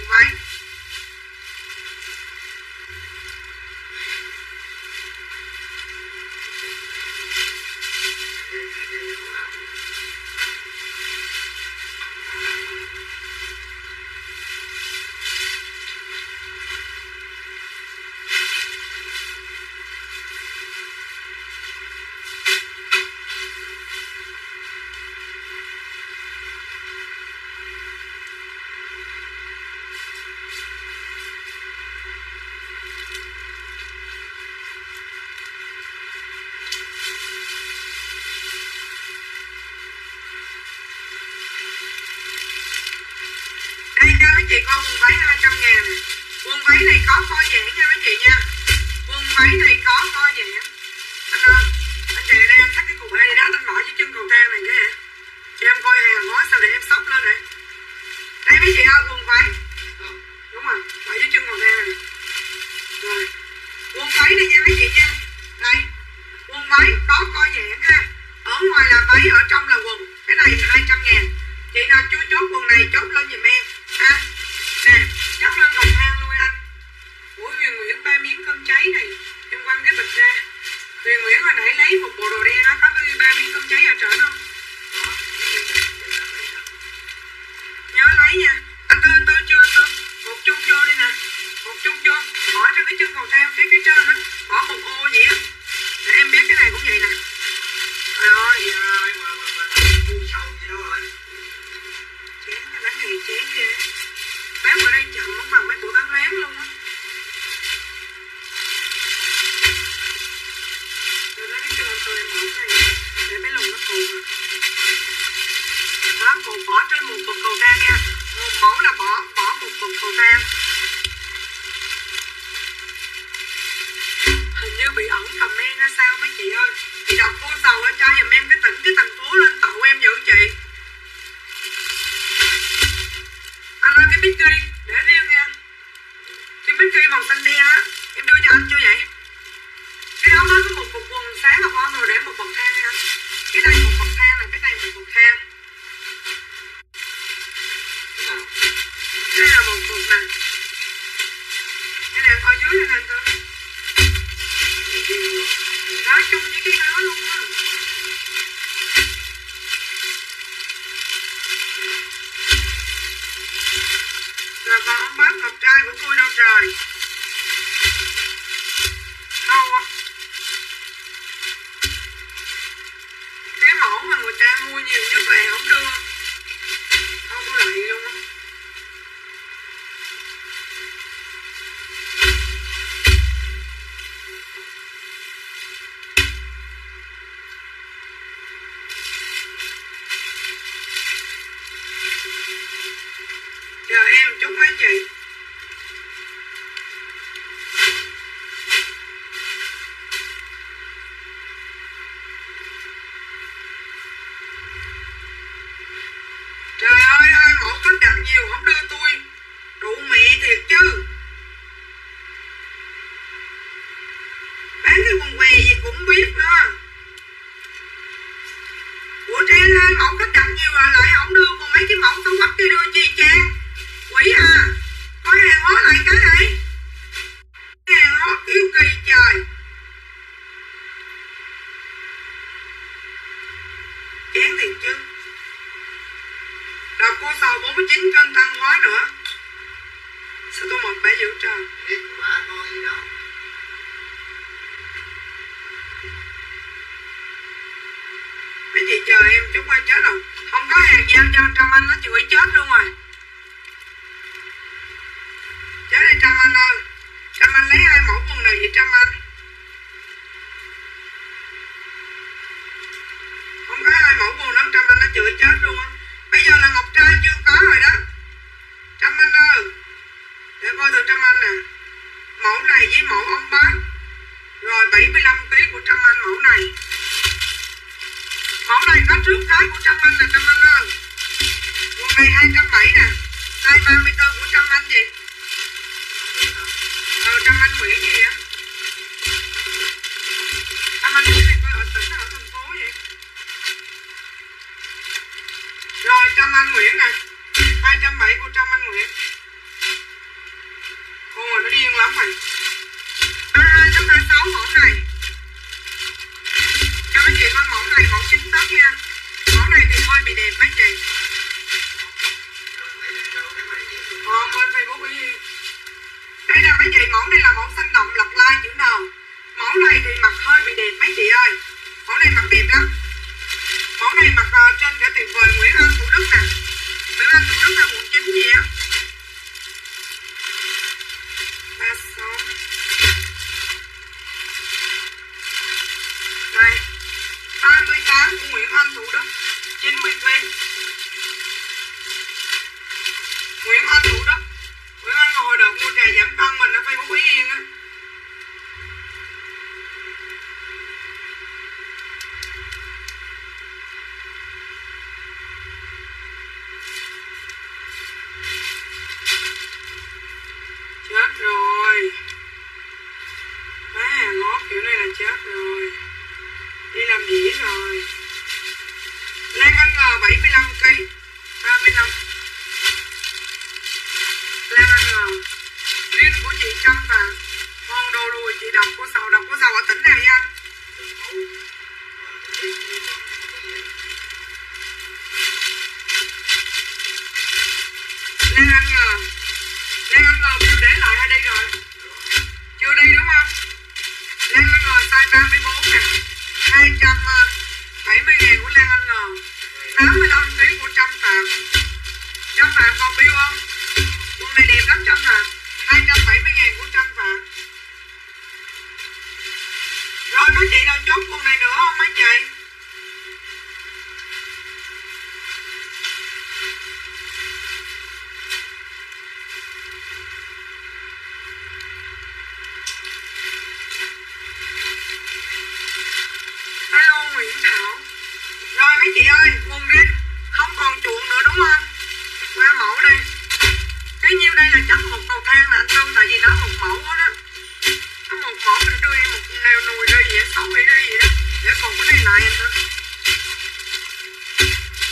cái lại nữa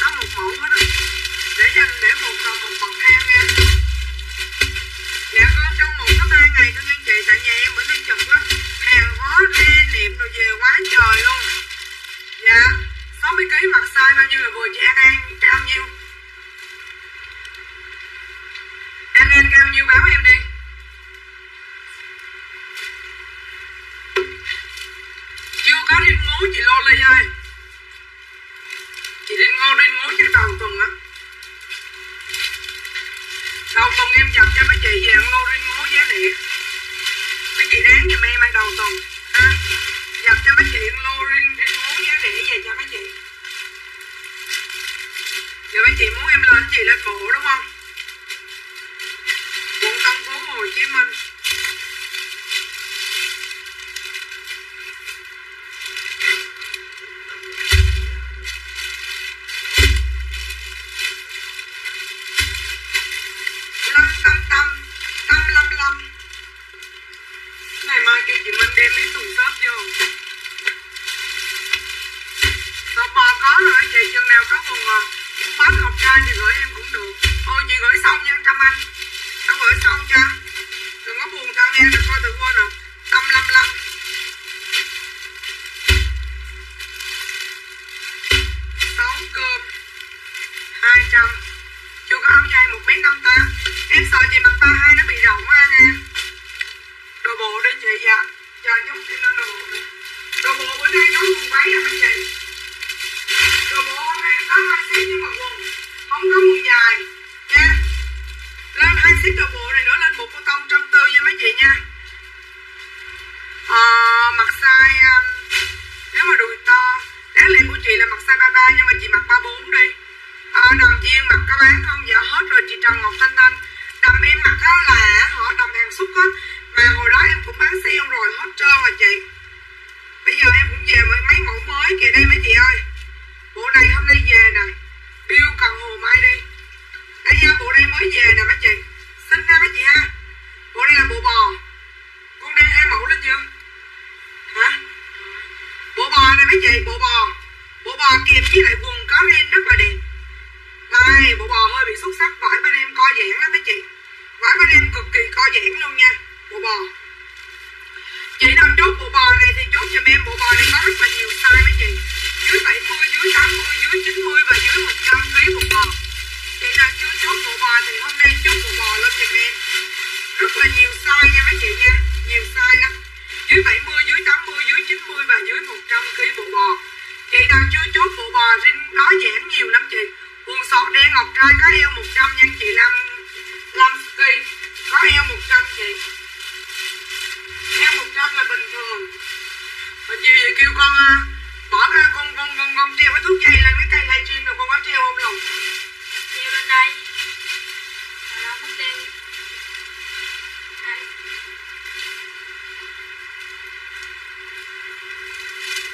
có một mũ đó để dành để một còn một phần thang nha dạ con trong một tới ba ngày thôi nha chị tại nhà em bữa nay chụp lắm hàng hóa tre niệm rồi về quá trời luôn dạ 60 kg mặt size bao nhiêu là vừa chị An An?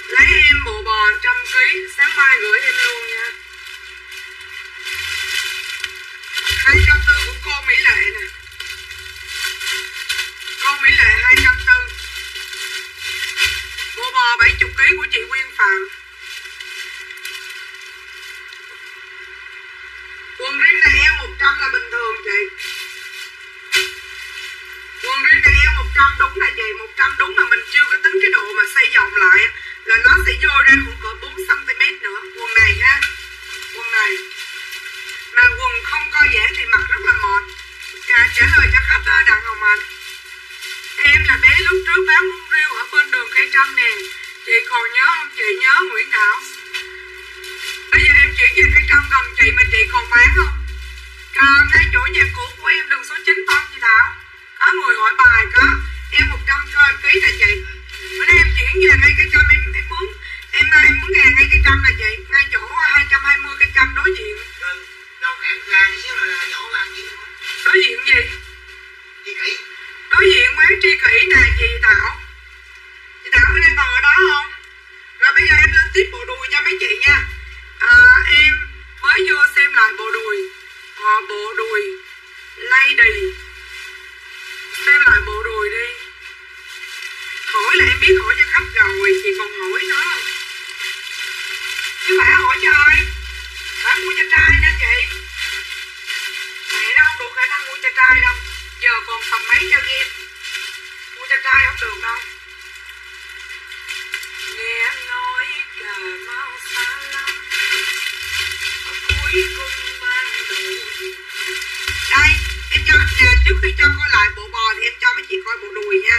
Lấy em bộ bò trăm ký sáng mai gửi em luôn nha. Hai trăm tư của cô Mỹ Lệ nè. Cô Mỹ Lệ hai trăm tư. Bộ bò 70 ký của chị Nguyên Phạm quần riêng này eo 100 là bình thường chị quần riêng này eo 100 đúng là chị 100 đúng mà mình chưa có tính cái độ mà xây vòng lại là nó sẽ vô ra khoảng cỡ 4 cm nữa. Quần này ha. Quần này. Mà quần không co giãn thì mặc rất là mệt. Trả, trả lời cho khách à, đặng hồng anh em là bé lúc trước bán bún riêu ở bên đường cây trăm nè. Chị còn nhớ không? Chị nhớ Nguyễn Thảo. Bây giờ em chuyển về cây trăm gần chị mà chị còn bán không? Còn ngay chỗ nhà cũ của em đường số 9 không chị Thảo? Có người hỏi bài có. Em 100 coi ký là chị. Bữa nay em chuyển về ngay cây trăm em em muốn em em muốn ngàn ngay cây trăm là chị ngay chỗ 220 cây trăm đối diện. Đầu hẹn ra xíu là dỗ ăn gì đối diện gì? Đi kỹ. đối diện quán tri kỷ nè chị Thảo chị Thảo bữa nay còn ở đó không? Rồi bây giờ em lên tiếp bộ đùi cho mấy chị nha. À, em mới vô xem lại bộ đùi. À, bộ đùi lady. Xem lại bộ đùi đi hỏi là em biết hỏi cho khắp rồi chị còn hỏi nữa. Chứ bà hỏi trời, bà mua cho trai nha chị? Mẹ nó không đủ khả năng mua cho trai đâu. Giờ còn tầm mấy cho game. Mua cho trai không được đâu. Nghe nói cà mau xa lắm. Ở cuối cùng ban đầu. Đây em cho trước khi cho coi lại bộ bò thì em cho mấy chị coi bộ đùi nha.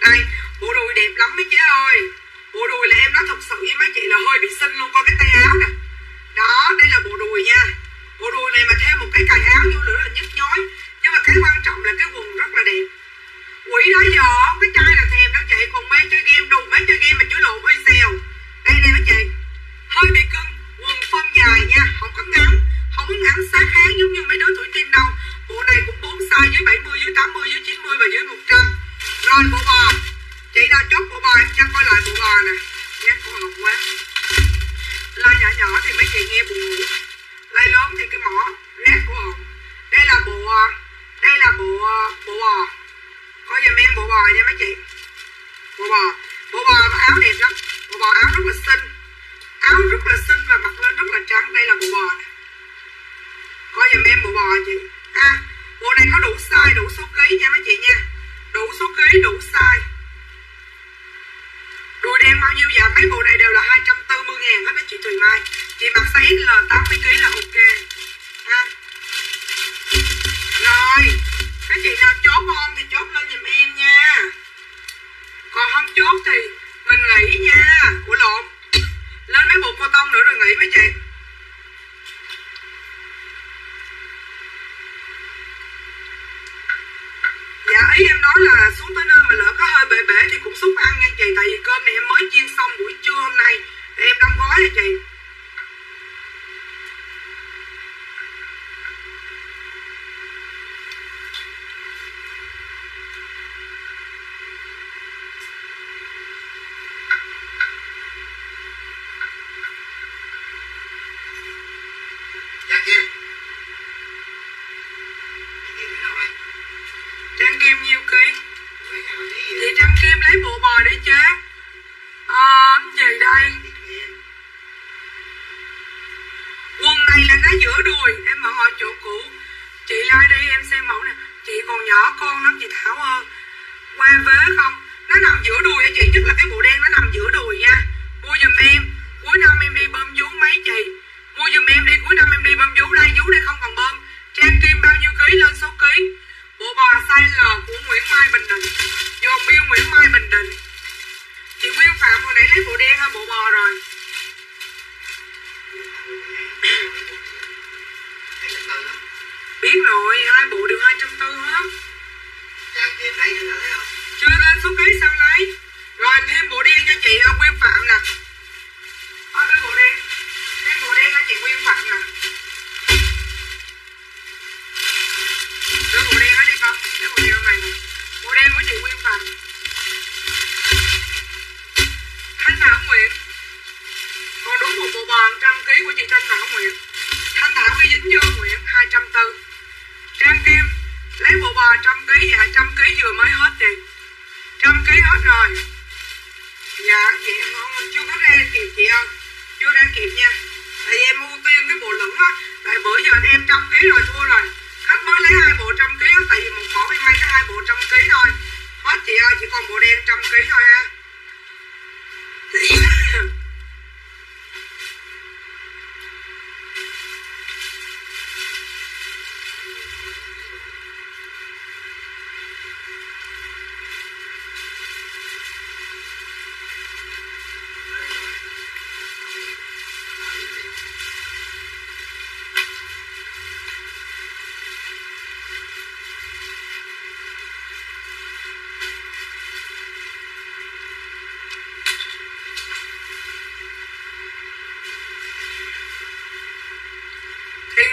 Đây bộ đùi đẹp lắm mấy chị ơi. Bộ đùi là em nói thật sự với mấy chị là hơi bị xinh luôn, coi cái tay áo nè. Đó, đây là bộ đùi nha. Bộ đùi này mà thêm một cái cài áo vô nữa là nhức nhói. Nhưng mà cái quan trọng là cái quần rất là đẹp. Quỷ đó giờ cái trai là thèm đó chị. Còn mê chơi game đùi mấy chơi game mà chửi lộn ơi xèo đây đây mấy chị. Hơi bị cưng, quần phân dài nha, không có ngắn, không có ngắn sát háng giống như mấy đứa tuổi teen đâu. Bộ này cũng bốn size dưới 70 dưới 80 dưới 90 và dưới 100 rồi bộ bò chị nào chốt của bò em cho coi lại bộ bò nè. Nhé con ngọc quá. Lai nhỏ nhỏ thì mấy chị nghe buồn ngủ. Lai lớn thì cái mỏ rác của hồn. Đây là bộ à, đây là bộ à, bộ bò. Có giùm em bộ bò nha mấy chị. Bộ bò bộ bò áo đẹp lắm. Bộ bò áo rất là xinh. Áo rất là xinh và mặc lên rất là trắng. Đây là bộ bò nè. Có giùm em bộ bò chị à bộ này có đủ size, đủ số ký nha mấy chị nha. Đủ số ký, đủ size đùi đen bao nhiêu dạ mấy bộ này đều là 240 ngàn hết mấy chị Thùy Mai? Chị mặc size XL 80 kg là ok. Ha? Rồi, các chị nào chốt không thì chốt lên giùm em nha. Còn không chốt thì mình nghỉ nha. Ủa lộn, lên mấy bộ cô tông nữa rồi nghỉ mấy chị. Dạ ý em nói là xuống tới nơi mà lỡ có hơi bể bể thì cũng xúc ăn nha chị. Tại vì cơm này em mới chiên xong buổi trưa hôm nay. Em đóng gói rồi chị.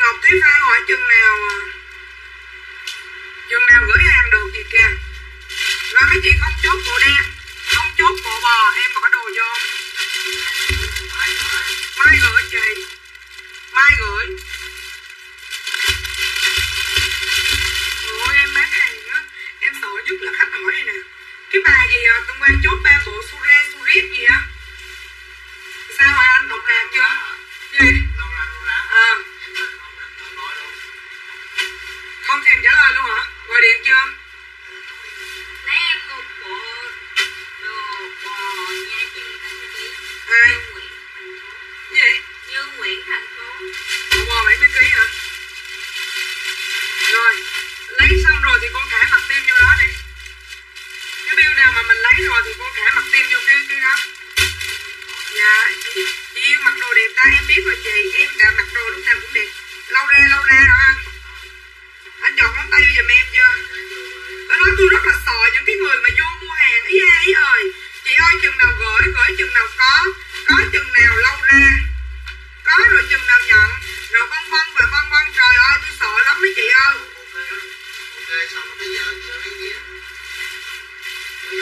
Ngọc Thúy Phan hỏi chừng nào à? chừng nào gửi hàng được gì kìa? Rồi mấy chị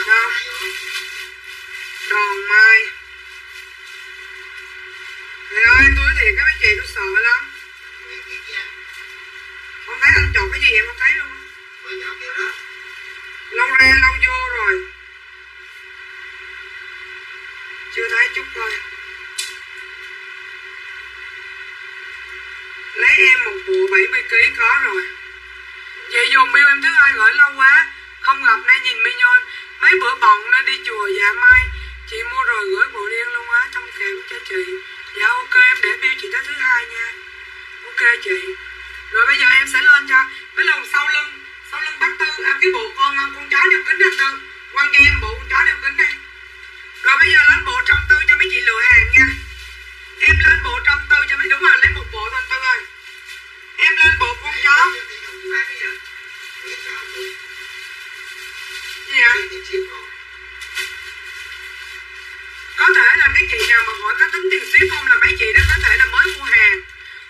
Tôi tròn mai. Trời ơi tôi nói thiệt, các mấy chị tôi sợ lắm. Không thấy anh chọn cái gì em không thấy luôn Lâu ra lâu vô rồi. Chưa thấy, chút coi Lấy em một bộ 70kg có rồi. Vậy dùng bill em thứ hai, gửi lâu quá. Không gặp, nay nhìn mi nhon Mấy bữa bọn nó đi chùa dạ mai, Chị mua rồi gửi bộ đen luôn á Trong kèm cho chị. Dạ ok, em để bill chị tới thứ hai nha. Ok, chị. Rồi bây giờ em sẽ lên cho. Cái lồng sau lưng Sau lưng bác Tư, em Cái bộ con à, con chó đeo kính anh Tư. Quan cho em bộ con chó đeo kính này Rồi bây giờ lên bộ trầm tư cho mấy chị lựa hàng nha. Em lên bộ trầm tư cho mấy Đúng rồi, lấy một bộ thôi, Tư ơi. Em lên bộ con chó. Có thể là mấy chị nào mà hỏi có tính tiền ship không là mấy chị đó có thể là mới mua hàng.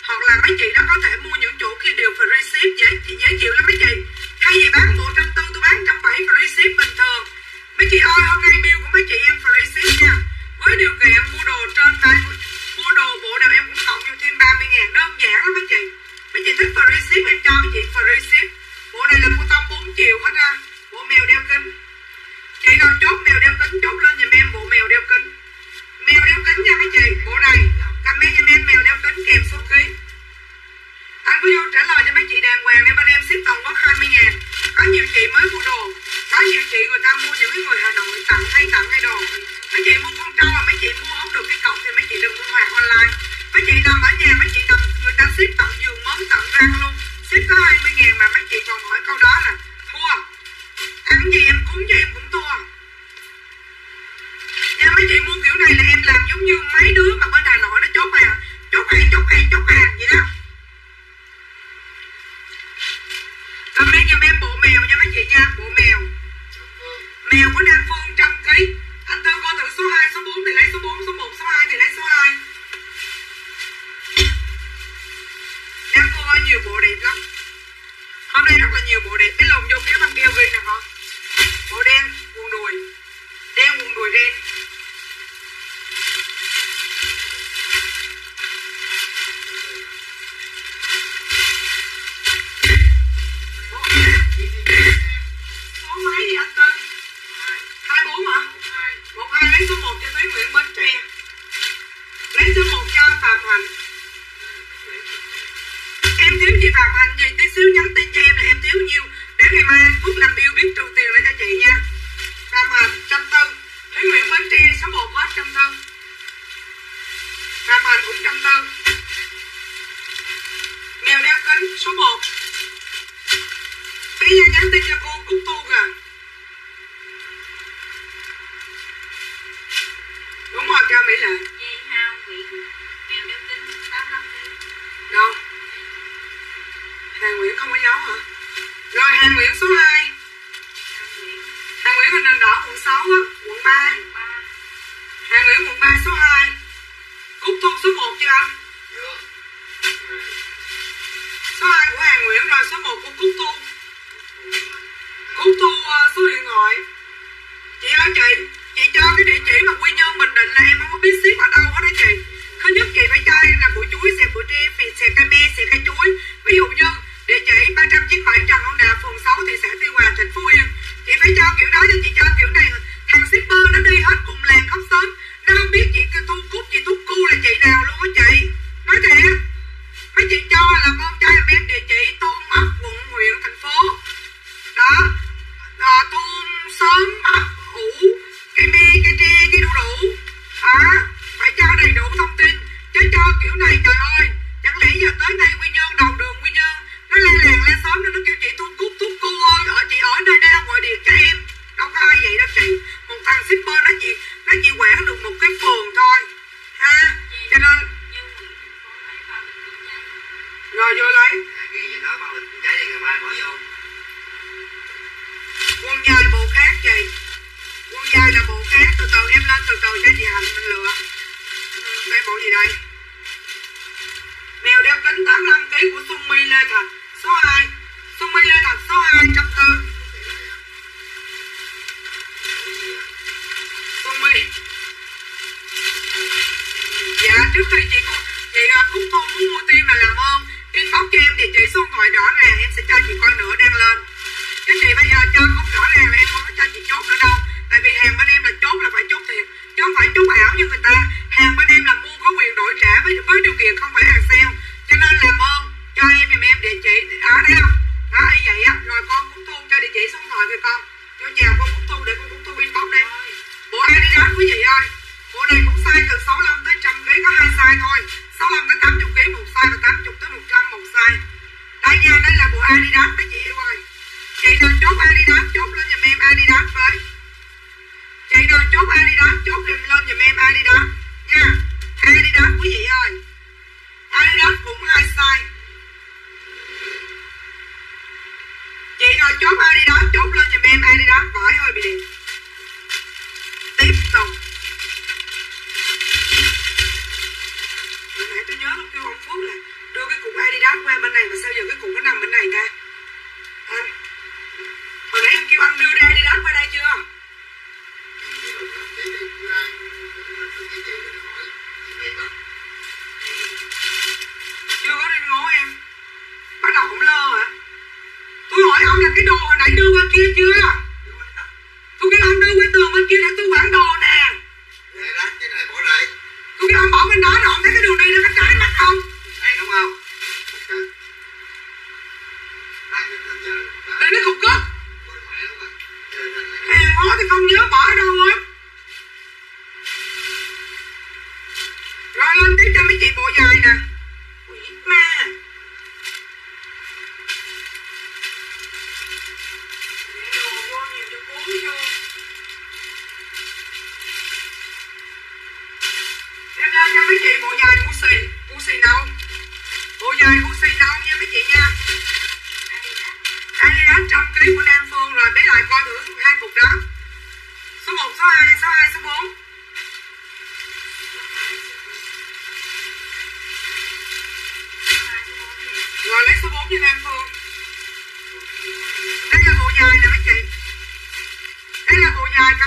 Hoặc là mấy chị đó có thể mua những chỗ kia đều free ship, dễ dễ chịu lắm mấy chị. Thay vì bán một trăm tư tôi bán trăm bảy free ship bình thường. Mấy chị ơi, hôm nay bill của mấy chị em free ship nha. Với điều kiện mua đồ trên tay, mua đồ bộ nào em cũng cộng vô thêm 30 ngàn. Đơn giản lắm mấy chị. Mấy chị thích free ship em cho mấy chị free ship. Bộ này là mua tông 4 triệu hết ra mèo đeo kính. Chị nào chốt mèo đeo kính, chốt lên giùm em bộ mèo đeo kính. Mèo đeo kính nha mấy chị bộ này comment giùm em mèo đeo kính kèm số ký. Anh cứ vô trả lời cho mấy chị đàng hoàng để bên em ship toàn quốc 20 ngàn. Có nhiều chị mới mua đồ, có nhiều chị người ta mua những cái người Hà Nội tặng hay tặng hay đồ. Mấy chị mua con trâu mà mấy chị mua không được cái cọc thì mấy chị đừng mua hàng online. Mấy chị nằm ở nhà, mấy chị nằm, người ta ship tặng giường món tặng răng luôn. Ship có 20 ngàn mà mấy chị còn hỏi câu đó là, thua ăn gì em cúng cho em cũng thua nha mấy chị mua kiểu này là em làm giống như mấy đứa mà bên hà nội nó chốt hàng chốt hàng chốt hàng chốt hàng vậy đó. Comment giùm em bộ mèo nha mấy chị nha bộ mèo. Mèo của Nam Phương trăm ký. Anh Tư coi thử số 2, số 4 thì lấy số 4, số 1, số 2 thì lấy số 2 Nam Phương ơi nhiều bộ đẹp lắm. Hôm nay rất là nhiều bộ đẹp. Cái lồng vô kéo bằng keo ghi nè hả? Bộ đen, vùng đùi Đen vùng đùi đen mấy vậy anh Tân? 24 hả? một hai lấy số 1 cho Bến Tre. Lấy số 1 cho Phạm em thiếu chị Phạm Hạnh gì? Tí xíu nhắn tin cho em là em thiếu nhiêu để ngày mai Phúc làm bill biết trừ tiền lại cho chị nha. Phạm Hạnh trăm tư. Thúy Nguyễn Bến Tre số 1 hết trăm tư. Phạm Hạnh cũng trăm tư. Mèo đeo kính số 1 bây giờ nhắn tin cho cô Cúc Tu kìa. Đúng rồi cho Mỹ Lệ. Dây hao Nguyễn Mèo đeo kính 85 kg đâu? Hà Nguyễn không có dấu hả rồi Hà Nguyễn số 2 Hà Nguyễn hình nền đỏ quận 6 á quận 3 Hà Nguyễn quận 3 số 2 Cúc Thu số 1 chưa anh. Số 2 của Hà Nguyễn rồi số 1 của Cúc Thu. Cúc Thu ờ, số điện thoại. Chị ơi chị. Chị cho cái địa chỉ mà quy nhơn bình định là em không có biết ship ở đâu hết đó chị. Thứ nhất chị phải cho em là của chuối xe của tre phì xẹt cây me xe cây chuối. Ví dụ như chị 300 chiếc khỏi Trần Hưng Đạo phường 6 thị xã Tuy Hòa tỉnh phú Yên chị phải cho kiểu đó cho chị cho kiểu này. Thằng shipper nó đi hết cùng làng khóc sớm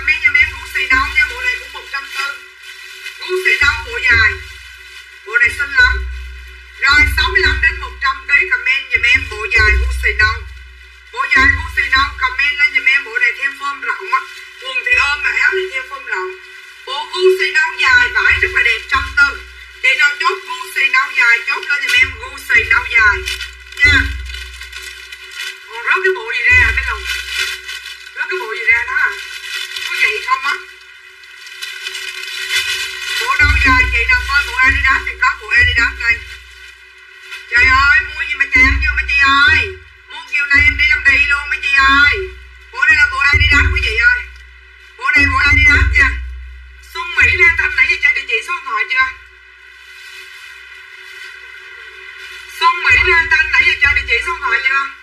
mấy em bé cũng xây đau nha bộ này cũng 140 Gucci đâu bộ dài. Bộ này xinh lắm. Rồi 65 đến 100 kg comment dùm em bộ dài cũng xì đau bộ dài cũng xì đau comment lên dùm em bộ này thêm form rộng á. Quần thì ôm mà áo thì thêm form rộng. Bộ u xì đau dài vải rất là đẹp, trăm tư để nào chốt u xì đau dài, chốt lên dùm em xì nâu dài. Nha. Còn rớt cái bộ gì ra à cái lòng rớt cái bộ gì ra đó à? Gì không á bộ đâu dài chị nào coi bộ Adidas thì có bộ Adidas đây. Trời ơi, mua gì mà chán chưa mấy chị ơi. Mua kiểu này em đi làm đi luôn mấy chị ơi. Bộ này là bộ Adidas quý chị ơi. Bộ này bộ Adidas nha. Xuân Mỹ Lan Thanh nãy giờ cho địa chỉ số điện thoại chưa? Xuân Mỹ Lan Thanh nãy giờ cho địa chỉ số điện thoại chưa?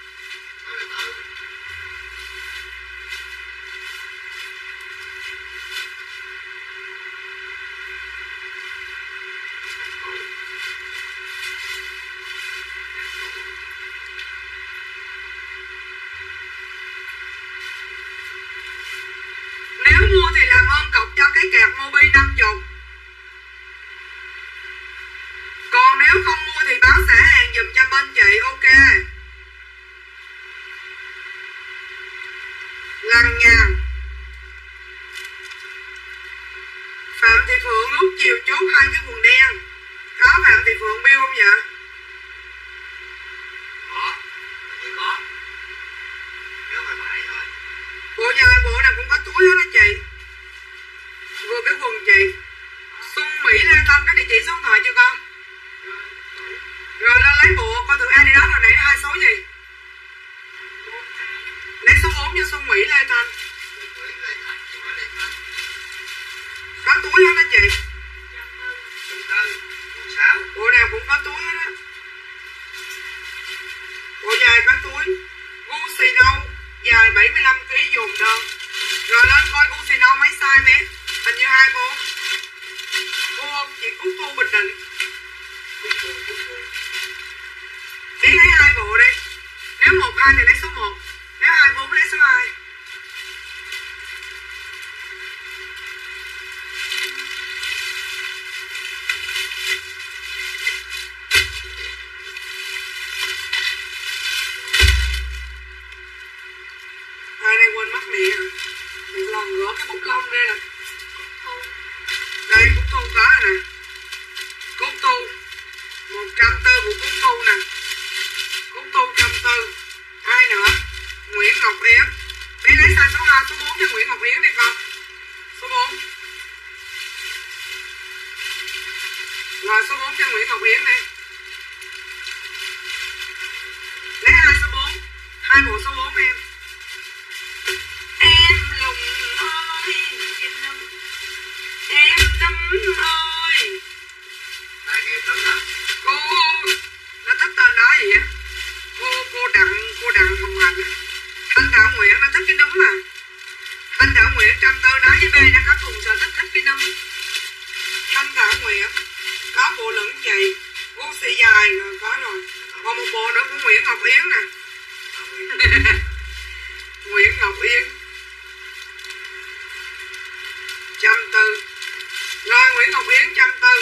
Nguyễn ngọc yến trăm tư.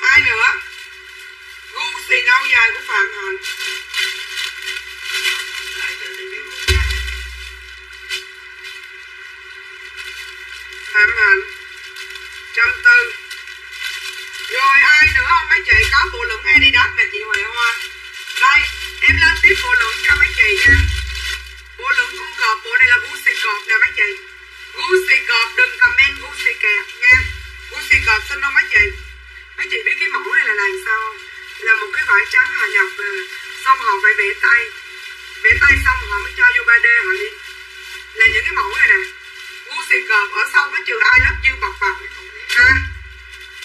Ai nữa? Gu xì nâu dài của Phạm Hành. Phạm Hành, Trăm tư. Rồi ai nữa không? Mấy chị Có bộ lửng Adidas nè chị Huệ Hoa. Đây em lên tiếp bộ lửng cho mấy chị nha. Bộ lượng cũng cọp Bộ này là gu xì cọp nè mấy chị. Gu xì cọp đừng comment Gu xì kẹt nha cờ xin đâu mấy chị. Mấy chị biết cái mẫu này là làm sao không? Là một cái vải trắng họ nhập về Xong họ phải vẽ tay. Vẽ tay xong họ mới cho vô 3D họ đi. Là những cái mẫu này nè. Vũ xì cọp ở sau có chữ I love you bọc bọc ha?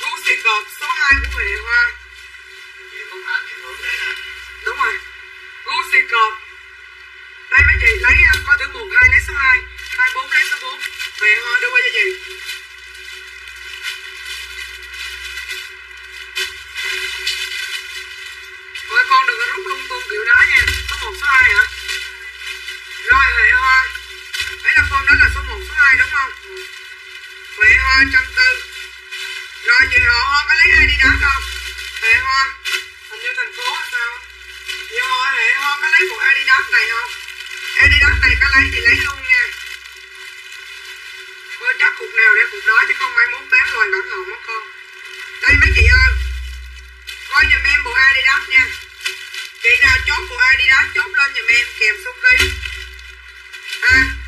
Vũ xì cọp số 2 của Huệ Hoa. Đúng rồi. Vũ xì cọp Đây mấy chị lấy à, coi thử 1, 2 lấy số 2 24 lấy số 4 Huệ Hoa đưa qua cho chị. Thôi con đừng có rút lung tung kiểu đó nha Số một số hai hả Rồi Huệ Hoa Ấy là con đó là số một số hai đúng không Huệ Hoa trăm tư Rồi chị họ Hoa có lấy ai đi đá không Huệ Hoa Hình như thành phố hay sao Chị Hoa Huệ Hoa có lấy bộ Adidas này không Adidas này có lấy thì lấy luôn nha có chắc cục nào để cục đó chứ không mai mốt bán loài bản hồng mất con Đây mấy chị ơi Coi giùm em bộ Adidas nha. Chị nào chốt của ai đi đó, chốt lên giùm em, kèm xúc đi. Ha. À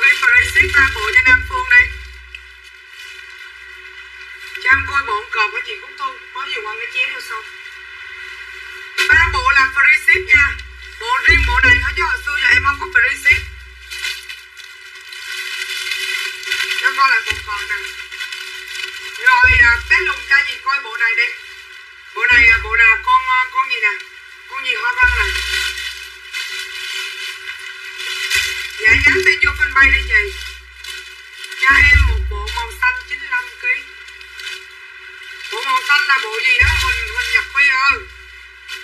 Rồi cái ra ba bộ cho Nam Phương đi. Cho em coi bộ cờ của chị Cúc Thu Có gì quăng cái chén vô xong Ba bộ là free ship nha. Bộ riêng bộ này hết chứ hồi xưa giờ em không có free ship. Cho coi lại bộ cờ nè. Rồi à, bé lùng ca gì coi bộ này đi. Bộ này à, bộ nào? Con à, con gì nè? Con gì hoa văn nè Dạ nhắn tin vô fanpage đi chị Cho em một bộ màu xanh 95kg Bộ màu xanh là bộ gì đó Huỳnh, Huỳnh Nhật Phi ơi.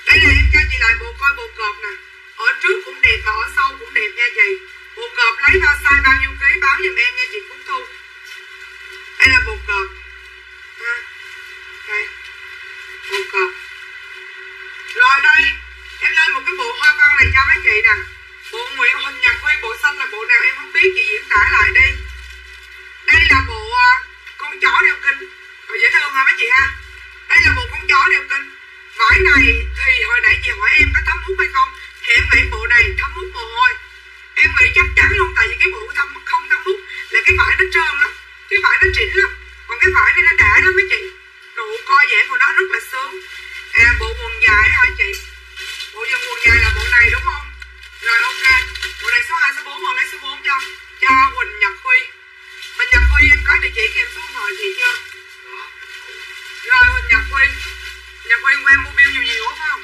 Đây là em cho chị lại bộ coi bộ cọp nè. Ở trước cũng đẹp và ở sau cũng đẹp nha chị. Bộ cọp lấy ra size bao nhiêu ký báo giùm em nha chị phúc Thu. Đây là bộ cọp. Ha. Đây. Bộ cọp. Rồi đây Em lên một cái bộ hoa văn này cho mấy chị nè. Nguyễn Huỳnh Nhật Huy bộ xanh là bộ nào em không biết, chị diễn tả lại đi. Đây là bộ à, con chó đeo kinh. Rồi dễ thương hả mấy chị ha? Đây là bộ con chó đeo kinh. Vải này thì hồi nãy chị hỏi em có thấm hút hay không? Thì em nghĩ bộ này thấm hút mồ hôi. Em nghĩ chắc chắn luôn, Tại vì cái bộ thấm, không thấm hút Là cái vải nó trơn lắm, Cái vải nó chỉnh lắm. Còn cái vải này nó đã lắm mấy chị. Độ co giãn của nó rất là sướng. À bộ quần dài đó hả chị? Bộ quần dài là bộ này đúng không? Rồi ok Bộ này số 2, số 4, hồi lấy số 4 cho. Cho Quỳnh Nhật Huy. Minh Nhật Huy em có địa chỉ kèm số hồi thì chưa? Rồi Quỳnh Nhật Huy. Nhật Huy qua mua bill nhiều nhiều phải không?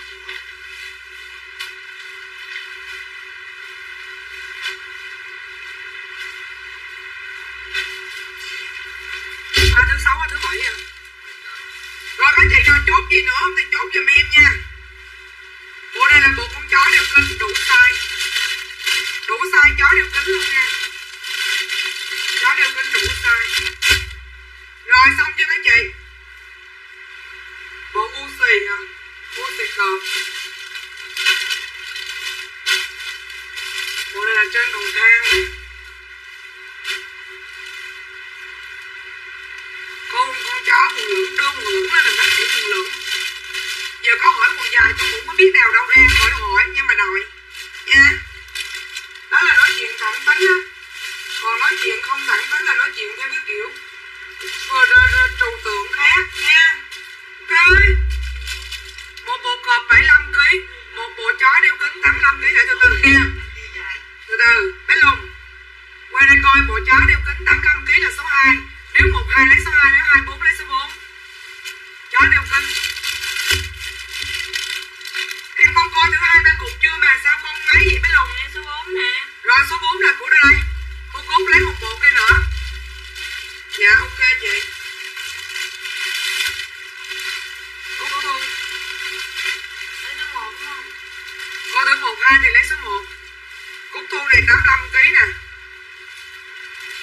À, thứ sáu à, thứ bảy à? Rồi các chị rồi chốt gì nữa thì chốt giùm em nha bộ đây là bộ con chó đều cân đủ size. Đủ size chó đều cân luôn nha. Chó đều cân đủ size. Rồi, xong chưa mấy chị? Bộ ngu xì à ngu xì cờ bộ này là trên cầu thang. Con con chó buồn lửng đưa quần lửng lên là nó chỉ quần lửng giờ có hỏi quần dài tôi cũng không biết nào đâu ra hỏi đâu hỏi nhưng mà đòi. Nha. Đó là nói chuyện thẳng tính á. Còn nói chuyện không thẳng tính là nói chuyện theo cái kiểu trừu tượng khác, nha. Ok một bộ cọp 75 kg một bộ chó đeo cứng 85 kg để từ từ nha. Từ từ, bé lùng qua đây coi, bộ chó đeo cứng 85 kg là số 2 nếu một hai lấy số 2 nếu hai bốn lấy số 4 chó đeo cứng con coi thứ hai ba cục chưa mà sao con ấy vậy bé lùng Nè số 4 nè. Rồi số 4 là của đây. Cô cút lấy một bộ cây nữa. Dạ ok chị. Cút thu Lấy số 1 đúng không? con thứ một hai thì lấy số 1 cúc thu này 85 kg nè.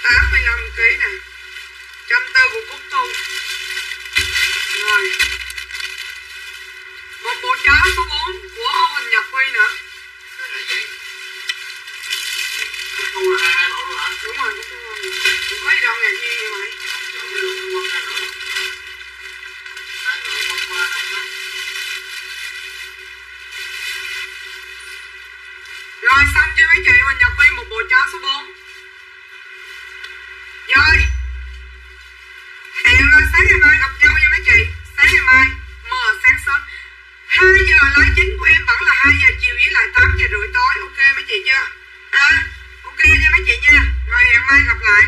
85 kg nè. Trăm tư của cúc thu. Rồi một bộ số 4 của Âu Nhật Huy nữa. Đúng rồi rồi như Rồi xong chưa mấy chị? Mình Nhật đi một bộ chó số 4 Rồi. Hẹn là sáng ngày mai, gặp nhau nha mấy chị. Sáng ngày mai Mờ sáng sớm. 2 giờ lái chính của em vẫn là 2 giờ chiều với lại 8 giờ rưỡi tối, Ok mấy chị chưa? À ok nha mấy chị nha. Rồi, hẹn mai gặp lại.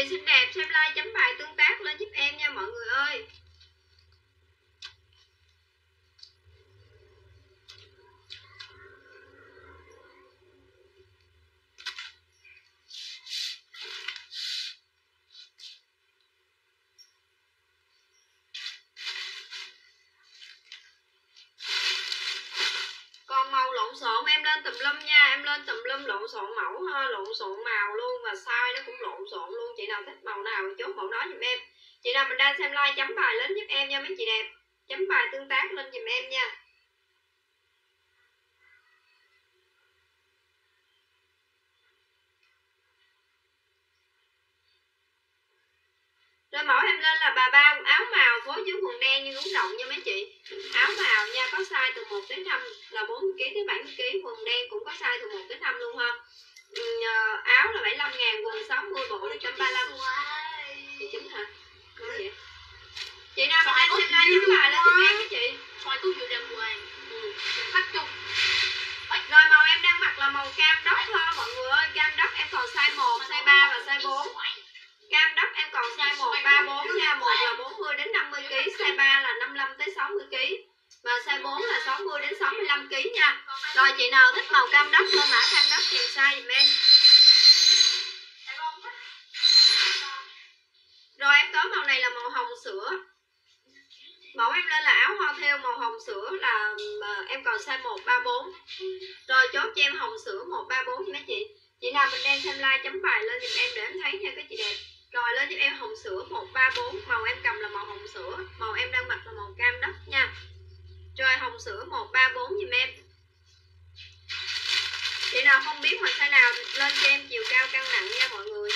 Chị xinh đẹp, xem like, chấm bài tương tác lên giúp em nha mọi người ơi. sữa là ờ, em còn size 134 rồi chốt cho em hồng sữa 134 nha mấy chị. Chị nào mình đang xem like chấm bài lên giùm em để em thấy nha các chị đẹp. Rồi lên giúp em hồng sữa 134 màu em cầm là màu hồng sữa, màu em đang mặc là màu cam đất nha. Rồi hồng sữa 134 giùm em. Chị nào không biết mà size nào lên cho em chiều cao cân nặng nha mọi người.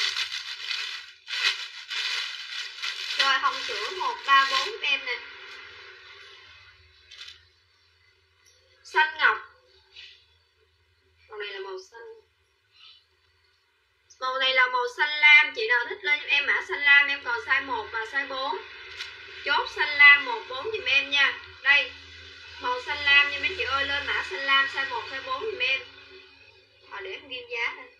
Rồi hồng sữa 134 em nè. xanh ngọc. Màu này là màu xanh. Màu này là màu xanh lam. Chị nào thích lên giúp em mã xanh lam em còn size 1 và size 4 chốt xanh lam 14 giùm em nha. Đây màu xanh lam nha mấy chị ơi. Lên mã xanh lam size 1 size 4 giùm em. À, để em ghi giá đây.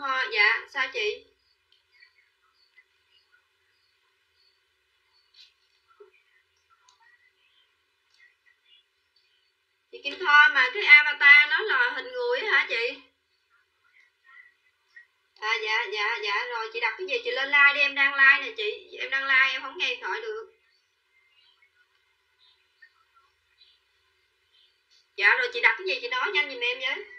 Thoa dạ sao chị? Chị Kim Thoa mà cái avatar nó là hình người hả chị? À dạ dạ dạ rồi chị đặt cái gì? Chị lên like đi, em đang like nè chị. Em đang like, em không nghe thoại được. Dạ rồi chị đặt cái gì chị nói nhanh giùm em với.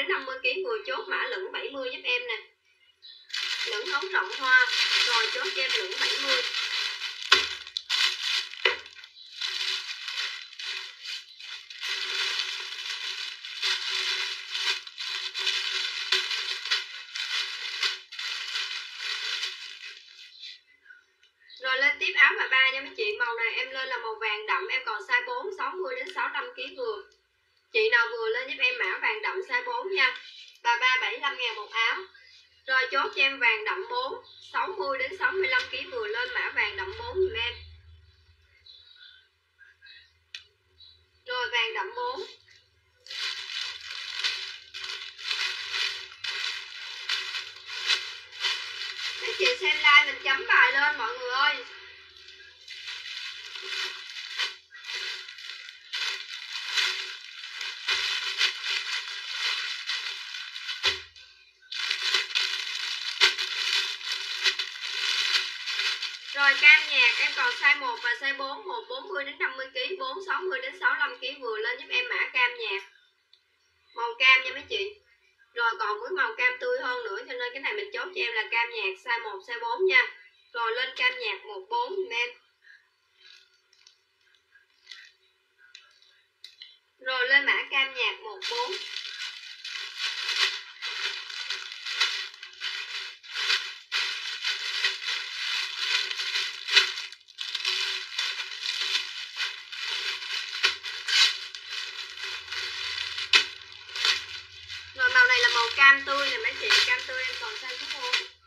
đến 50 kg vừa chốt mã lửng 70 giúp em nè. Lửng hóng rộng hoa rồi chốt cho em lửng 70 Rồi lên tiếp áo mà ba nha mấy chị. Màu này em lên là màu vàng đậm Em còn size 4, 60 đến 600 kg vừa nào vừa lên giúp em mã vàng đậm size 4 nha. Và 375 ngàn một áo. Rồi chốt cho em vàng đậm 4 60 đến 65 kg vừa lên mã vàng đậm 4 dùm em. Rồi vàng đậm 4 các chị xem like mình chấm bài lên, mọi người Nam nhạc em còn size 1 và size 4 1 40 đến 50 kg 4 60 đến 65 kg vừa lên giúp em mã cam nhạc màu cam nha mấy chị. Rồi còn với màu cam tươi hơn nữa, cho nên cái này mình chốt cho em là cam nhạc size 1 size 4 nha. Rồi lên cam nhạc 14 giùm em rồi lên mã cam nhạc 14 cam tươi nè mấy chị cam tươi em còn xanh số 4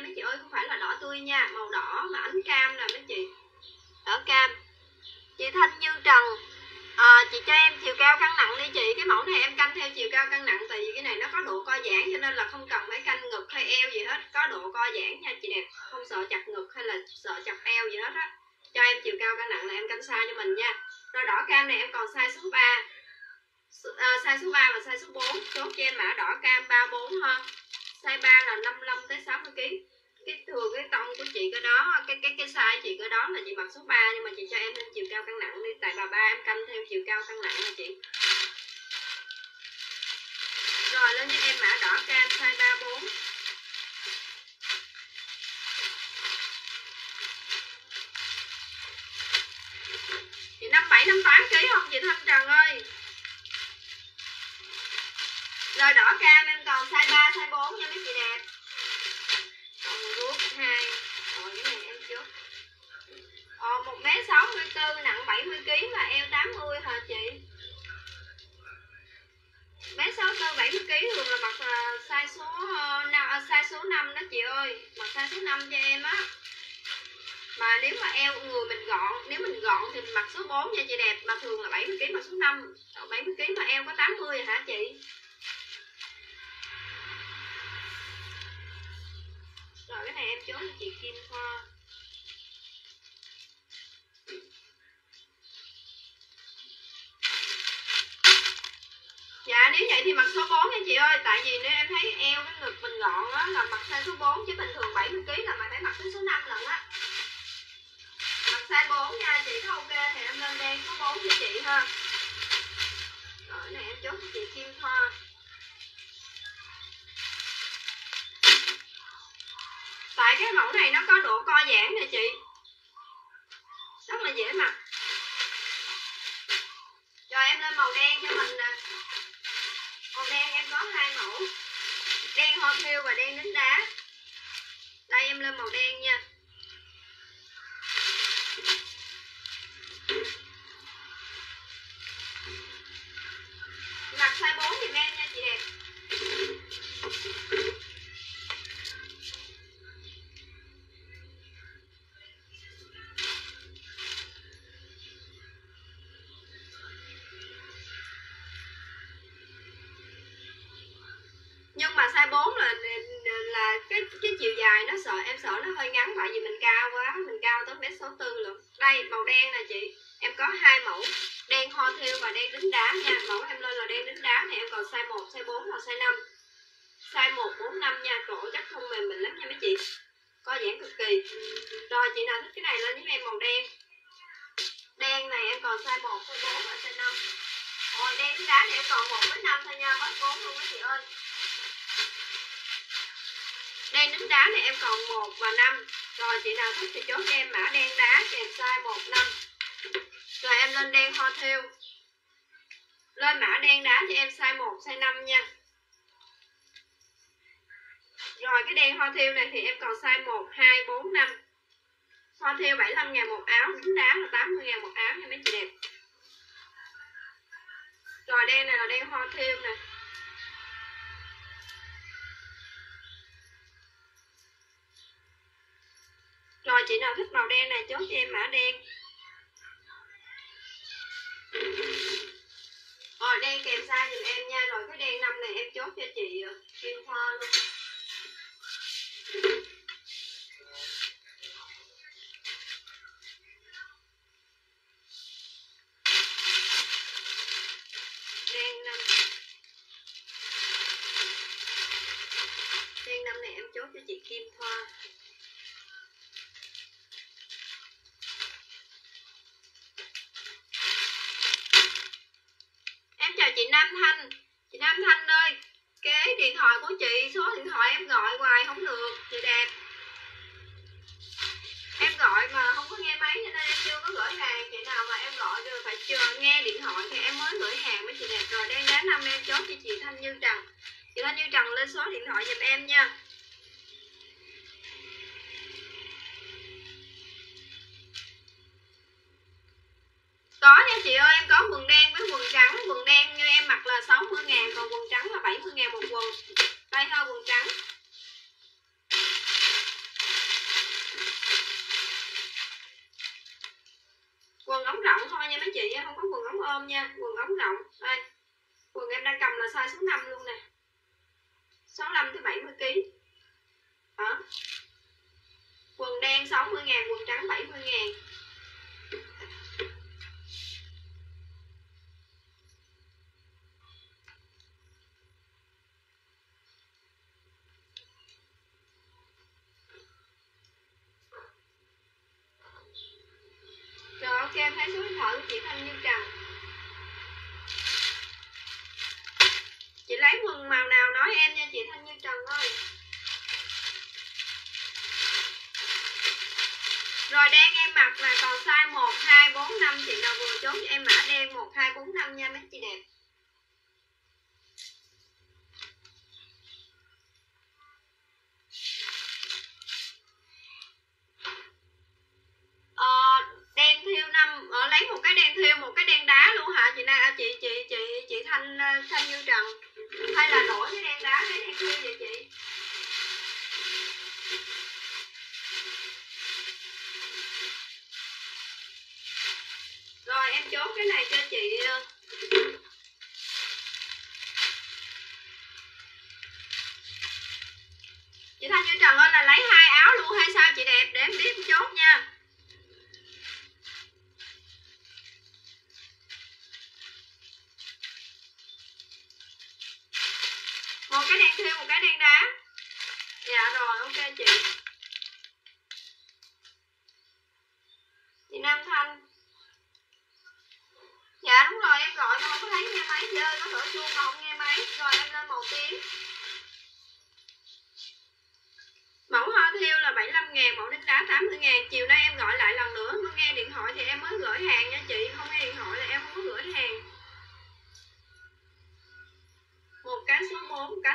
nha mấy chị ơi Không phải là đỏ tươi nha Màu đỏ mà ánh cam nè mấy chị. Đỏ cam. Chị Thanh Như Trần à, Chị cho em chiều cao cân nặng đi chị. Cái mẫu này em canh theo chiều cao cân nặng Tại vì cái này nó có độ co giãn Cho nên là không cần phải canh ngực hay eo gì hết. Có độ co giãn nha chị đẹp. Không sợ chặt ngực hay là sợ chặt eo gì hết á. Cho em chiều cao cân nặng là em canh size cho mình nha. Rồi đỏ cam này em còn size số 3 à, ờ, Size số 3 và size số 4 Chốt cho em mã đỏ cam 34 ha. Size 3 là 55 tới 60 kg cái thừa cái tông của chị cái đó cái cái cái size chị cái đó là chị mặc số 3 nhưng mà chị cho em thêm chiều cao cân nặng đi. Tại bà ba em canh theo chiều cao cân nặng là chị. Rồi lên cho em mã đỏ cam size 34 chị 57 58 kg không chị Thanh Trần ơi? Rồi đỏ cam em còn size 3, size 4 nha mấy chị đẹp Còn ruốc 2 Rồi cái này em chốt Ờ 1m64 nặng 70kg và eo 80 hả chị? Bé 64 70kg thường là mặc uh, size số ờ, uh, nào, size số 5 đó chị ơi. Mặc size số 5 cho em á. Mà nếu mà eo người mình gọn nếu mình gọn thì mình mặc số 4 nha chị đẹp mà thường là 70 kg mặc số 5 70 kg mà eo có 80 hả chị? Rồi cái này em chốt cho chị Kim Hoa. Dạ nếu vậy thì mặc số 4 nha chị ơi. Tại vì nếu em thấy eo với ngực mình gọn á, Là mặc size số 4 Chứ bình thường 70kg là mày phải mặc tới số 5 lần á. Mặc size 4 nha chị, Có ok thì em lên đen số 4 cho chị ha. Rồi này em chốt cho chị Kim Thoa Tại cái mẫu này nó có độ co giãn nè chị. Rất là dễ mặc. Rồi em lên màu đen cho mình nè. Màu đen em có hai mẫu. Đen hoa thiêu và đen đính đá. Đây, em lên màu đen nha. Mặc size 4 thì em nha, chị đẹp. giúp cho em mã đen đá kèm size 15 rồi em lên đen hoa thiêu lên mã đen đá cho em size 1 size 5 nha. Rồi cái đen hoa thiêu này thì em còn size 1 2 4 5 hoa thiêu 75 ngàn một áo đính đá là 80 ngàn một áo nha mấy chị đẹp. Rồi đen này là đen hoa thiêu nè. Rồi chị nào thích màu đen này, chốt cho em mã đen. Rồi, đen kèm size dùm em nha. Rồi cái đen năm này em chốt cho chị ờ, Kim Thoa luôn.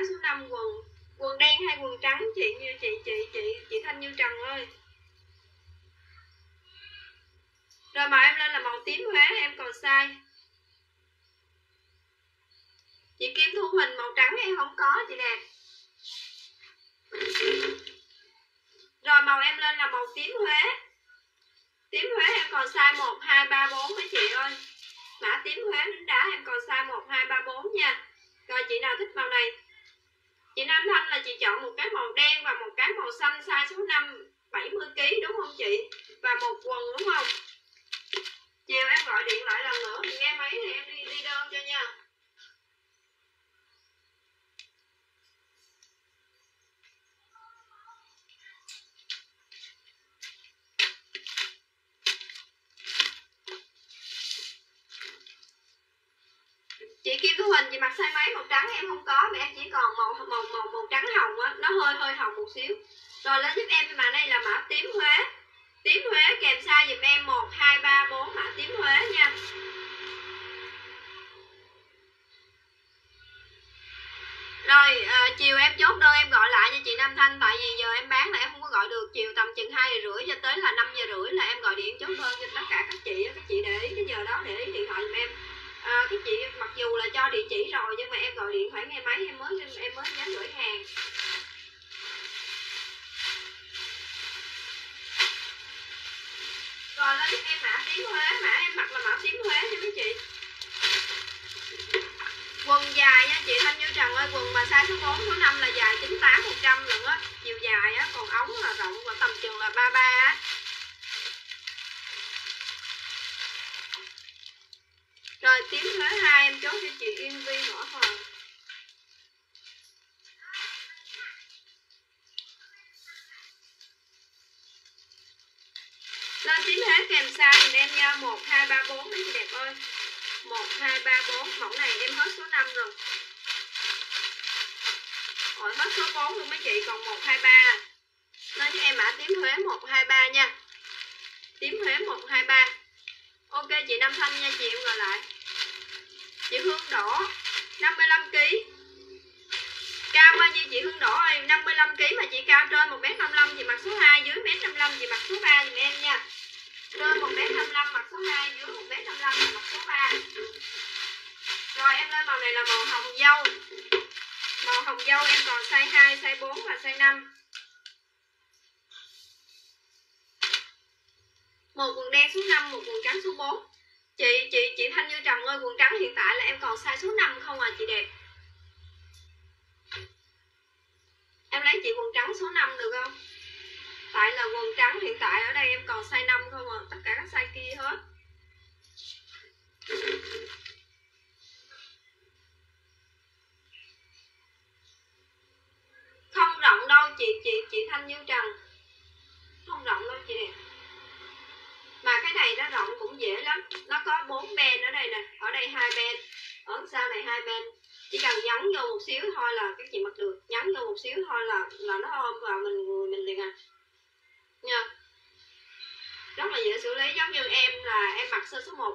số 5 quần quần đen hay quần trắng? Chị như, chị chị chị chị thanh như trần ơi. Rồi màu em lên là màu tím huế em còn sai. Chị kim thu huỳnh màu trắng em không có, chị đẹp. Rồi màu em lên là màu tím huế. Tím huế em còn sai một, hai, ba, bốn với chị ơi? Mã tím huế lính đá em còn sai một, hai, ba, bốn nha. Rồi chị nào thích màu này? chị Nam Thanh là chị chọn một cái màu đen và một cái màu xanh size số 5 70 kg đúng không chị? Và một quần, đúng không? Chiều em gọi điện lại lần nữa thì nghe máy thì em đi đi đơn cho nha. Chút xíu. Rồi lên giúp em mã này là mã tím Huế. Tím Huế kèm size giùm em một hai ba bốn mã tím Huế nha. Rồi à, chiều em chốt đơn em gọi lại cho chị Nam Thanh tại vì giờ em bán là em không có gọi được. Chiều tầm chừng hai giờ rưỡi cho tới là năm giờ rưỡi là em gọi điện chốt đơn cho tất cả các chị các chị để ý cái giờ đó để ý điện thoại giùm em. À, các chị mặc dù là cho địa chỉ rồi nhưng mà em gọi điện khoảng nghe máy em mới em mới dám gửi hàng. Rồi lên giúp em mã tím Huế, mã em mặc là mã tím Huế nha mấy chị. Quần dài nha chị, Thanh Như Trần ơi, quần mà size số 4 số 5 là dài 98 100 lần á. Chiều dài á, còn ống là rộng và tầm chừng là 33 á. Rồi tím Huế hai, em chốt cho chị Yên Vi Võ Hoàng lên tím Huế sang em nha 1, 2, 3, 4 anh chị đẹp ơi. 1, 2, 3, 4 Mẫu này em hết số 5 rồi. Rồi hết số 4 luôn mấy chị Còn 1, 2, 3 nên cho em mã tím Huế 1, 2, 3 nha. Tím Huế 1, 2, 3 Ok chị Nam Thanh nha chị em gọi lại. Chị Hương Đỏ 55kg Cao bao nhiêu chị Hương Đỏ ơi? 55kg mà chị cao trên 1m55 Chị mặc số 2 dưới 1m55 Chị mặc số 3 dùm em nha. Trên 1m55 mặt số 2 dưới 1m55 mặt số 3 Rồi em lên màu này là màu hồng dâu. Màu hồng dâu em còn size 2, size 4 và size 5 Một quần đen số 5, một quần trắng số 4 Chị chị chị Thanh Như Trần ơi, quần trắng hiện tại là em còn size số 5 không à chị đẹp? Em lấy chị quần trắng số 5 được không? Tại là quần trắng hiện tại ở đây em còn size 5 không à Tất cả các size kia hết. Không rộng đâu, chị chị chị Thanh Như Trần. Không rộng đâu chị. Đẹp Mà cái này nó rộng cũng dễ lắm. Nó có bốn ben ở đây nè. Ở đây hai ben Ở sau này hai ben chỉ cần nhấn vô một xíu thôi là các chị mặc được. Nhấn vô một xíu thôi là là nó ôm vào mình, người mình liền à nha. Rất là dễ xử lý, giống như em là em mặc sơ số 1